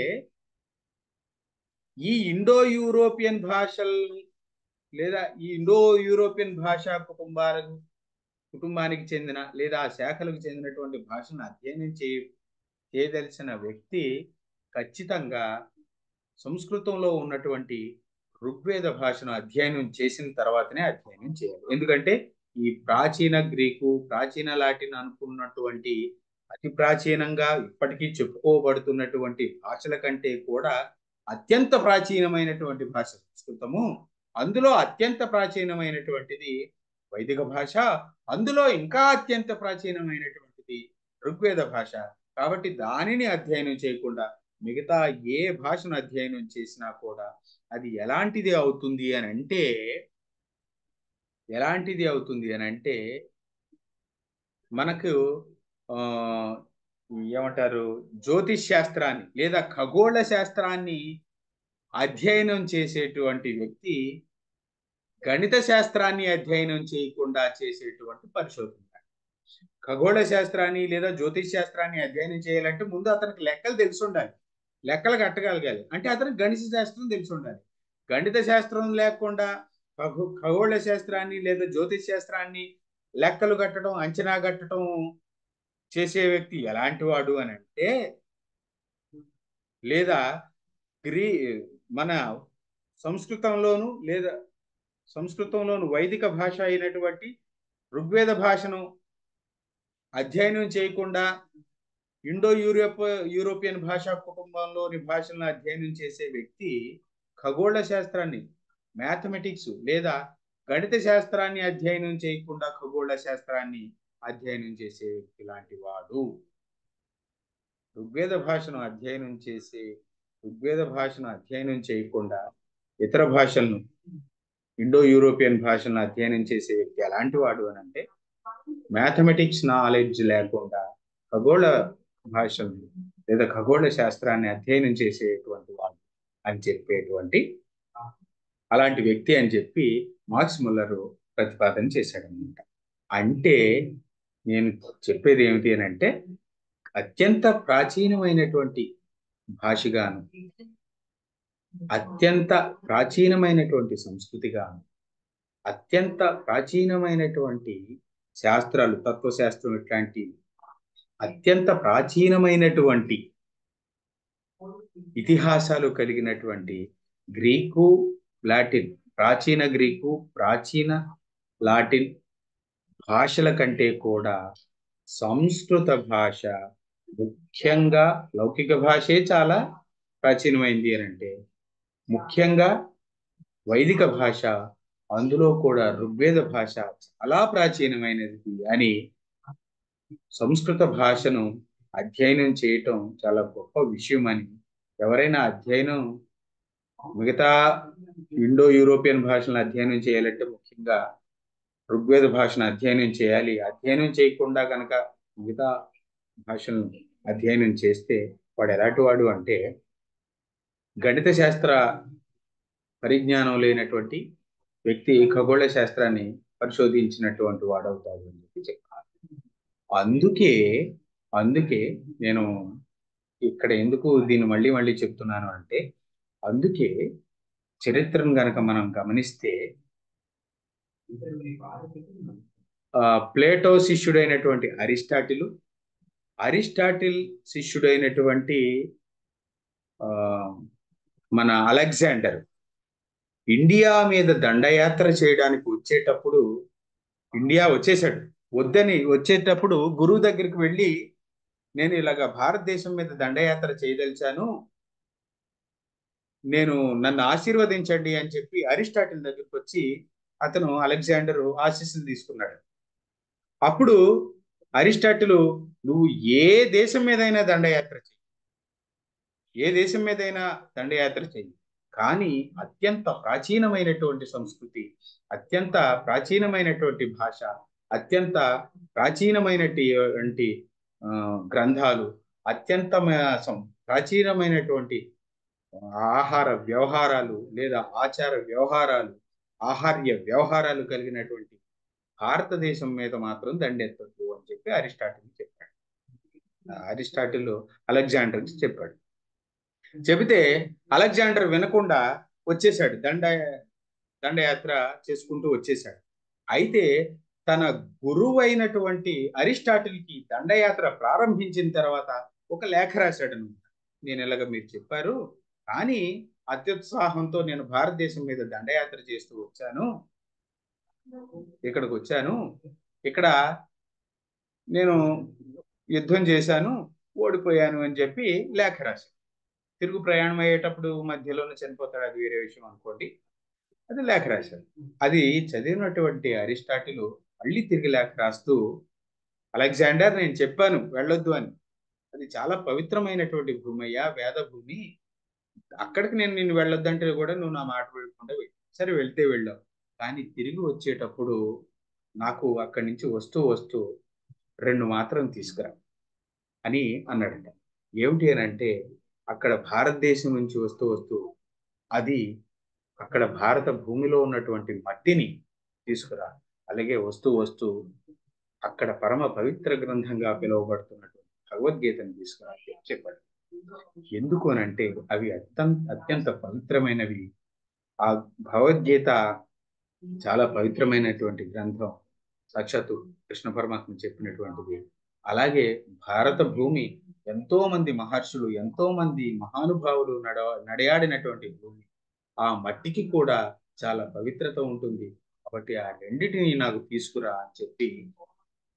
ఈ ఇండో యూరోపియన్ భాషలను లేదా ఈ ఇండో యూరోపియన్ భాషా కుటుంబాలకు కుటుంబానికి చెందిన లేదా ఆ శాఖలకు చెందినటువంటి భాషను అధ్యయనం చేయ చేయదలిసిన వ్యక్తి ఖచ్చితంగా సంస్కృతంలో ఉన్నటువంటి ఋగ్వేద భాషను అధ్యయనం చేసిన తర్వాతనే అధ్యయనం చేయాలి. ఎందుకంటే ఈ ప్రాచీన గ్రీకు ప్రాచీన లాటిన్ అనుకున్నటువంటి అతి ప్రాచీనంగా ఇప్పటికీ చెప్పుకోబడుతున్నటువంటి భాషల కంటే కూడా అత్యంత ప్రాచీనమైనటువంటి భాష సంస్కృతము. అందులో అత్యంత ప్రాచీనమైనటువంటిది వైదిక భాష అందులో ఇంకా అత్యంత ప్రాచీనమైనటువంటిది ఋగ్వేద భాష. కాబట్టి దానిని అధ్యయనం చేయకుండా మిగతా ఏ భాషను అధ్యయనం చేసినా కూడా అది ఎలాంటిది అవుతుంది అని అంటే ఎలాంటిది అవుతుంది అని అంటే మనకు ఏమంటారు జ్యోతిష్ శాస్త్రాన్ని లేదా ఖగోళ శాస్త్రాన్ని అధ్యయనం చేసేటువంటి వ్యక్తి గణిత శాస్త్రాన్ని అధ్యయనం చేయకుండా చేసేటువంటి పరిశోధన. ఖగోళ శాస్త్రాన్ని లేదా జ్యోతిష్ శాస్త్రాన్ని అధ్యయనం చేయాలంటే ముందు అతనికి లెక్కలు తెలిసి ఉండాలి. లెక్కలు కట్టగలగాలి. అంటే అతనికి గణిత శాస్త్రం తెలిసి ఉండాలి. గణిత శాస్త్రం లేకుండా ఖగో ఖగోళ శాస్త్రాన్ని లేదా జ్యోతిష్ శాస్త్రాన్ని లెక్కలు కట్టడం అంచనా కట్టడం చేసే వ్యక్తి ఎలాంటి వాడు అని అంటే లేదా గ్రీ మన సంస్కృతంలోను లేదా సంస్కృతంలోను వైదిక భాష అయినటువంటి ఋగ్వేద భాషను అధ్యయనం చేయకుండా ఇండో యూరోప్ యూరోపియన్ భాషా కుటుంబంలోని భాషలను అధ్యయనం చేసే వ్యక్తి ఖగోళ శాస్త్రాన్ని మ్యాథమెటిక్స్ లేదా గణిత శాస్త్రాన్ని అధ్యయనం చేయకుండా ఖగోళ శాస్త్రాన్ని అధ్యయనం చేసే వ్యక్తి లాంటి వాడు. ఋగ్వేద భాషను అధ్యయనం చేసే ఋగ్వేద భాషను అధ్యయనం చేయకుండా ఇతర భాషలను ఇండో యూరోపియన్ భాషలను అధ్యయనం చేసే వ్యక్తి ఎలాంటి వాడు అని అంటే మ్యాథమెటిక్స్ నాలెడ్జ్ లేకుండా ఖగోళ భాషను లేదా ఖగోళ శాస్త్రాన్ని అధ్యయనం చేసేటువంటి వాడు అని చెప్పేటువంటి అలాంటి వ్యక్తి అని చెప్పి మార్క్స్ ముల్లర్ ప్రతిపాదన చేశాడనమాట. అంటే నేను చెప్పేది ఏమిటి అని అంటే అత్యంత ప్రాచీనమైనటువంటి భాషగాను అత్యంత ప్రాచీనమైనటువంటి సంస్కృతిగాను అత్యంత ప్రాచీనమైనటువంటి శాస్త్రాలు తత్వశాస్త్రం ఇట్లాంటి అత్యంత ప్రాచీనమైనటువంటి ఇతిహాసాలు కలిగినటువంటి గ్రీకు లాటిన్ ప్రాచీన గ్రీకు ప్రాచీన లాటిన్ భాషల కంటే కూడా సంస్కృత భాష ముఖ్యంగా లౌకిక భాషే చాలా ప్రాచీనమైంది అని అంటే ముఖ్యంగా వైదిక భాష అందులో కూడా ఋగ్వేద భాష చాలా ప్రాచీనమైనది అని సంస్కృత భాషను అధ్యయనం చేయటం చాలా గొప్ప విషయం అని ఎవరైనా అధ్యయనం మిగతా ఇండో యూరోపియన్ భాషలను అధ్యయనం చేయాలంటే ముఖ్యంగా ఋగ్వేద భాషను అధ్యయనం చేయాలి. అధ్యయనం చేయకుండా కనుక మిగతా భాషను అధ్యయనం చేస్తే వాడు ఎలాంటి వాడు అంటే గణిత శాస్త్ర పరిజ్ఞానం లేనటువంటి వ్యక్తి ఖగోళ శాస్త్రాన్ని పరిశోధించినటువంటి వాడవుతాడు అని చెప్పి చెప్పారు అందుకే అందుకే నేను ఇక్కడ ఎందుకు దీన్ని మళ్ళీ మళ్ళీ చెప్తున్నాను అంటే అందుకే చరిత్రను గనక మనం గమనిస్తే ప్లేటో శిష్యుడైనటువంటి అరిస్టాటిల్ అరిస్టాటిల్ శిష్యుడైనటువంటి మన అలెగ్జాండర్ ఇండియా మీద దండయాత్ర చేయడానికి వచ్చేటప్పుడు ఇండియా వచ్చేసాడు వద్దని వచ్చేటప్పుడు గురువు దగ్గరికి వెళ్ళి నేను ఇలాగ భారతదేశం మీద దండయాత్ర చేయదలిచాను. నేను నన్ను ఆశీర్వదించండి అని చెప్పి అరిస్టాటిల్ దగ్గరికి వచ్చి అతను అలెగ్జాండర్ ఆశీస్సులు తీసుకున్నాడు. అప్పుడు అరిస్టాటిల్ నువ్వు ఏ దేశం మీదైనా దండయాత్ర చెయ్యి. ఏ దేశం మీదైనా దండయాత్ర చెయ్యి. కానీ అత్యంత ప్రాచీనమైనటువంటి సంస్కృతి అత్యంత ప్రాచీనమైనటువంటి భాష అత్యంత ప్రాచీనమైనటువంటి గ్రంథాలు అత్యంత ప్రాచీనమైనటువంటి ఆహార వ్యవహారాలు లేదా ఆచార వ్యవహారాలు ఆహార్య వ్యవహారాలు కలిగినటువంటి భారతదేశం మీద మాత్రం దండెత్తద్దు అని చెప్పి అరిస్టాటిల్ చెప్పారు అరిస్టాటిల్ అలెగ్జాండర్ చెప్పాడు. చెబితే అలెగ్జాండర్ వినకుండా వచ్చేసాడు దండ దండయాత్ర చేసుకుంటూ వచ్చేసాడు అయితే తన గురువు అయినటువంటి అరిస్టాటిల్కి దండయాత్ర ప్రారంభించిన తర్వాత ఒక లేఖ రాశాడు అనమాట నేను ఇలాగ మీరు చెప్పారు? కానీ అత్యుత్సాహంతో నేను భారతదేశం మీద దండయాత్ర చేస్తూ వచ్చాను. ఇక్కడికి వచ్చాను. ఇక్కడ నేను యుద్ధం చేశాను ఓడిపోయాను అని చెప్పి లేఖ రాశాను తిరుగు ప్రయాణం అయ్యేటప్పుడు మధ్యలోనే చనిపోతాడు అది వేరే విషయం అనుకోండి. అది లేఖ రాశాడు. అది చదివినటువంటి అరిస్టాటిల్ మళ్ళీ తిరిగి లేఖ రాస్తూ అలెగ్జాండర్ నేను చెప్పాను వెళ్ళొద్దు అని. అది చాలా పవిత్రమైనటువంటి భూమి అయ్యా వేద భూమి అక్కడికి నేను నిన్ను వెళ్ళొద్దంటే కూడా నువ్వు నా మాట వెళ్ళకుండా వెళ్ళి. సరే వెళ్తే వెళ్ళావు. కానీ తిరిగి వచ్చేటప్పుడు నాకు అక్కడి నుంచి వస్తూ వస్తూ రెండు మాత్రం తీసుకురా. అని అన్నాడంట. ఏమిటి అని అంటే అక్కడ భారతదేశం నుంచి వస్తూ వస్తూ అది అక్కడ భారత భూమిలో ఉన్నటువంటి మట్టిని తీసుకురా. అలాగే వస్తూ వస్తూ అక్కడ పరమ పవిత్ర గ్రంథంగా పిలువబడుతున్నటువంటి భగవద్గీతను తీసుకురా అని చెప్పాడు. ఎందుకు అని అంటే అవి అత్యంత అత్యంత పవిత్రమైనవి. ఆ భగవద్గీత చాలా పవిత్రమైనటువంటి గ్రంథం. సాక్షాత్తు కృష్ణ పరమాత్మ చెప్పినటువంటిది. అలాగే భారత భూమి ఎంతో మంది మహర్షులు ఎంతో మంది మహానుభావులు నడ నడయాడినటువంటి భూమి. ఆ మట్టికి కూడా చాలా పవిత్రత ఉంటుంది. కాబట్టి ఆ రెండింటిని నాకు తీసుకురా అని చెప్పి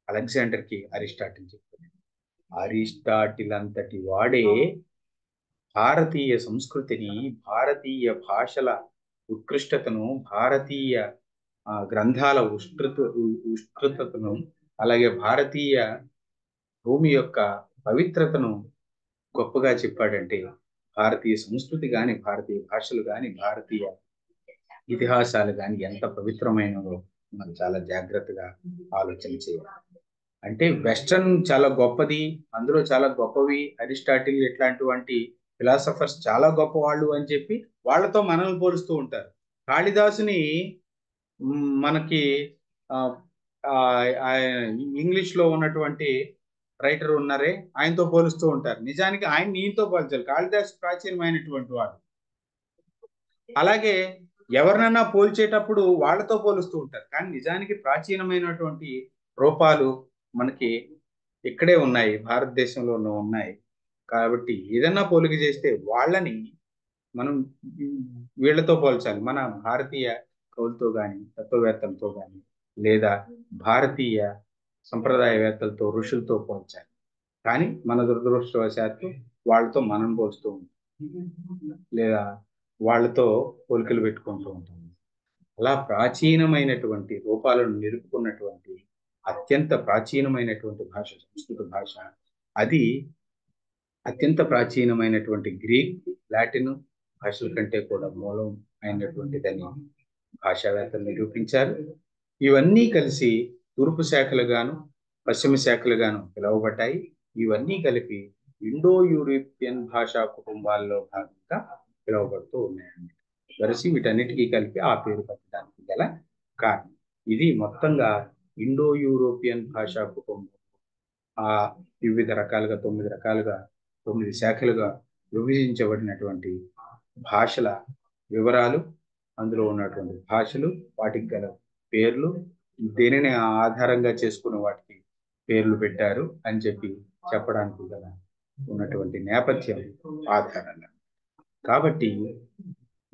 అలెగ్జాండర్కి అరిస్టాటిల్ చెప్పాడు. అరిస్టాటిల్ అంతటి వాడే భారతీయ సంస్కృతిని భారతీయ భాషల ఉత్కృష్టతను భారతీయ గ్రంథాల ఉష్కృత ఉష్కృతతను అలాగే భారతీయ భూమి యొక్క పవిత్రతను గొప్పగా చెప్పాడంటే భారతీయ సంస్కృతి కానీ భారతీయ భాషలు కానీ భారతీయ ఇతిహాసాలు కానీ ఎంత పవిత్రమైనవో మనం చాలా జాగ్రత్తగా ఆలోచన చేయాలి. అంటే వెస్టర్న్ చాలా గొప్పది అందులో చాలా గొప్పవి అరిస్టాటిల్ ఇట్లాంటివంటి ఫిలాసఫర్స్ చాలా గొప్ప వాళ్ళు అని చెప్పి వాళ్ళతో మనల్ని పోలుస్తూ ఉంటారు. కాళిదాసుని మనకి ఇంగ్లీష్లో ఆ, ఆ, ఇంగ్లీష్లో ఉన్నటువంటి రైటర్ ఉన్నారే ఆయనతో పోలుస్తూ ఉంటారు. నిజానికి ఆయన ఈయనతో పోల్చాలి. కాళిదాస్ ప్రాచీనమైనటువంటి వాడు. అలాగే ఎవరినన్నా పోల్చేటప్పుడు వాళ్ళతో పోలుస్తూ ఉంటారు. కానీ నిజానికి ప్రాచీనమైనటువంటి రూపాలు మనకి ఇక్కడే ఉన్నాయి. భారతదేశంలో ఉన్నాయి. కాబట్టి ఏదన్నా పోలిక చేస్తే వాళ్ళని మనం వీళ్ళతో పోల్చాలి. మన భారతీయ కవులతో కానీ తత్వవేత్తలతో కానీ లేదా భారతీయ సంప్రదాయవేత్తలతో ఋషులతో పోల్చాలి. కానీ మన దురదృష్టవశాత్తు వాళ్ళతో మనం పోల్స్తూ ఉంటాం. లేదా వాళ్ళతో పోలికలు పెట్టుకుంటూ ఉంటాం. అలా ప్రాచీనమైనటువంటి రూపాలను నిలుపుకున్నటువంటి అత్యంత ప్రాచీనమైనటువంటి భాష సంస్కృత భాష. అది అత్యంత ప్రాచీనమైనటువంటి గ్రీక్ లాటిన్ భాషల కంటే కూడా మూలం అయినటువంటిదని భాషావేత్తలు నిరూపించారు. ఇవన్నీ కలిసి తూర్పు శాఖలుగాను పశ్చిమ శాఖలుగాను పిలువబడ్డాయి. ఇవన్నీ కలిపి ఇండో యూరోపియన్ భాషా కుటుంబాల్లో భాగంగా పిలువబడుతూ ఉన్నాయండి. వరిసి వీటన్నిటికీ కలిపి ఆ పేరు పెట్టడానికి గల కారణం. ఇది మొత్తంగా ఇండో యూరోపియన్ భాషా కుటుంబం. ఆ వివిధ రకాలుగా తొమ్మిది రకాలుగా తొమ్మిది శాఖలుగా విభజించబడినటువంటి భాషల వివరాలు అందులో ఉన్నటువంటి భాషలు వాటికి గల పేర్లు దేనిని ఆధారంగా చేసుకున్న వాటికి పేర్లు పెట్టారు అని చెప్పి చెప్పడానికి గల ఉన్నటువంటి నేపథ్యం ఆధారంగా. కాబట్టి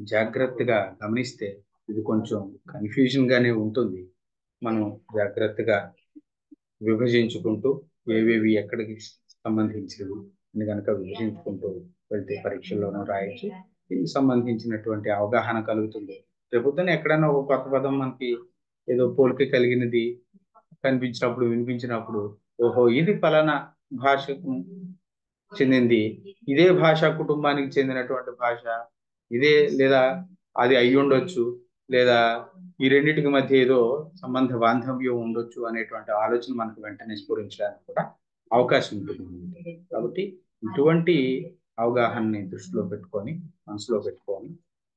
జాగ్రత్తగా గమనిస్తే ఇది కొంచెం కన్ఫ్యూజన్ గానే ఉంటుంది. మనం జాగ్రత్తగా విభజించుకుంటూ ఏవేవి ఎక్కడికి సంబంధించినవి అని కనుక విభజించుకుంటూ వెళ్తే పరీక్షల్లోనూ రాయొచ్చు. దీనికి సంబంధించినటువంటి అవగాహన కలుగుతుంది. రేపొద్దున ఎక్కడైనా ఒక కొత్త పదం మనకి ఏదో పోలిక కలిగినది కనిపించినప్పుడు వినిపించినప్పుడు ఓహో ఇది ఫలానా భాషకు చెందింది. ఇదే భాషా కుటుంబానికి చెందినటువంటి భాష. ఇదే లేదా అది అయి ఉండొచ్చు లేదా ఈ రెండింటికి మధ్య ఏదో సంబంధ బాంధవ్యం ఉండొచ్చు అనేటువంటి ఆలోచన మనకు వెంటనే స్ఫురించడానికి కూడా అవకాశం ఉంటుంది. కాబట్టి ఇటువంటి అవగాహనని దృష్టిలో పెట్టుకొని మనసులో పెట్టుకొని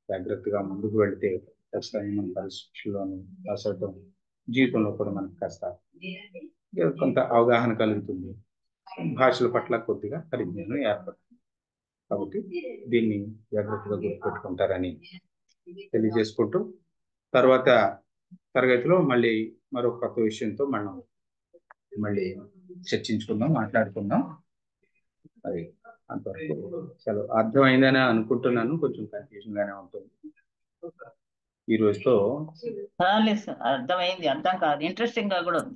జాగ్రత్తగా ముందుకు వెళితే కష్టమైన మన పరిస్థితుల్లోనూ అసలు జీవితంలో కూడా మనకు కాస్త కొంత అవగాహన కలుగుతుంది. భాషల పట్ల కొద్దిగా పరిజ్ఞానం ఏర్పడుతుంది. కాబట్టి దీన్ని జాగ్రత్తగా గుర్తుపెట్టుకుంటారని తెలియజేసుకుంటూ తర్వాత తరగతిలో మళ్ళీ మరో కొత్త విషయంతో మనం మళ్ళీ చర్చించుకుందాం మాట్లాడుకుందాం. అది అంతవరకు సెలవు. అర్థమైందని అనుకుంటున్నాను. కొంచెం కన్ఫ్యూజన్ గానే ఉంటుంది. ఈ రోజుతో లేదు సార్ అర్థమైంది అర్థం కాదు. ఇంట్రెస్టింగ్గా కూడా ఉంది.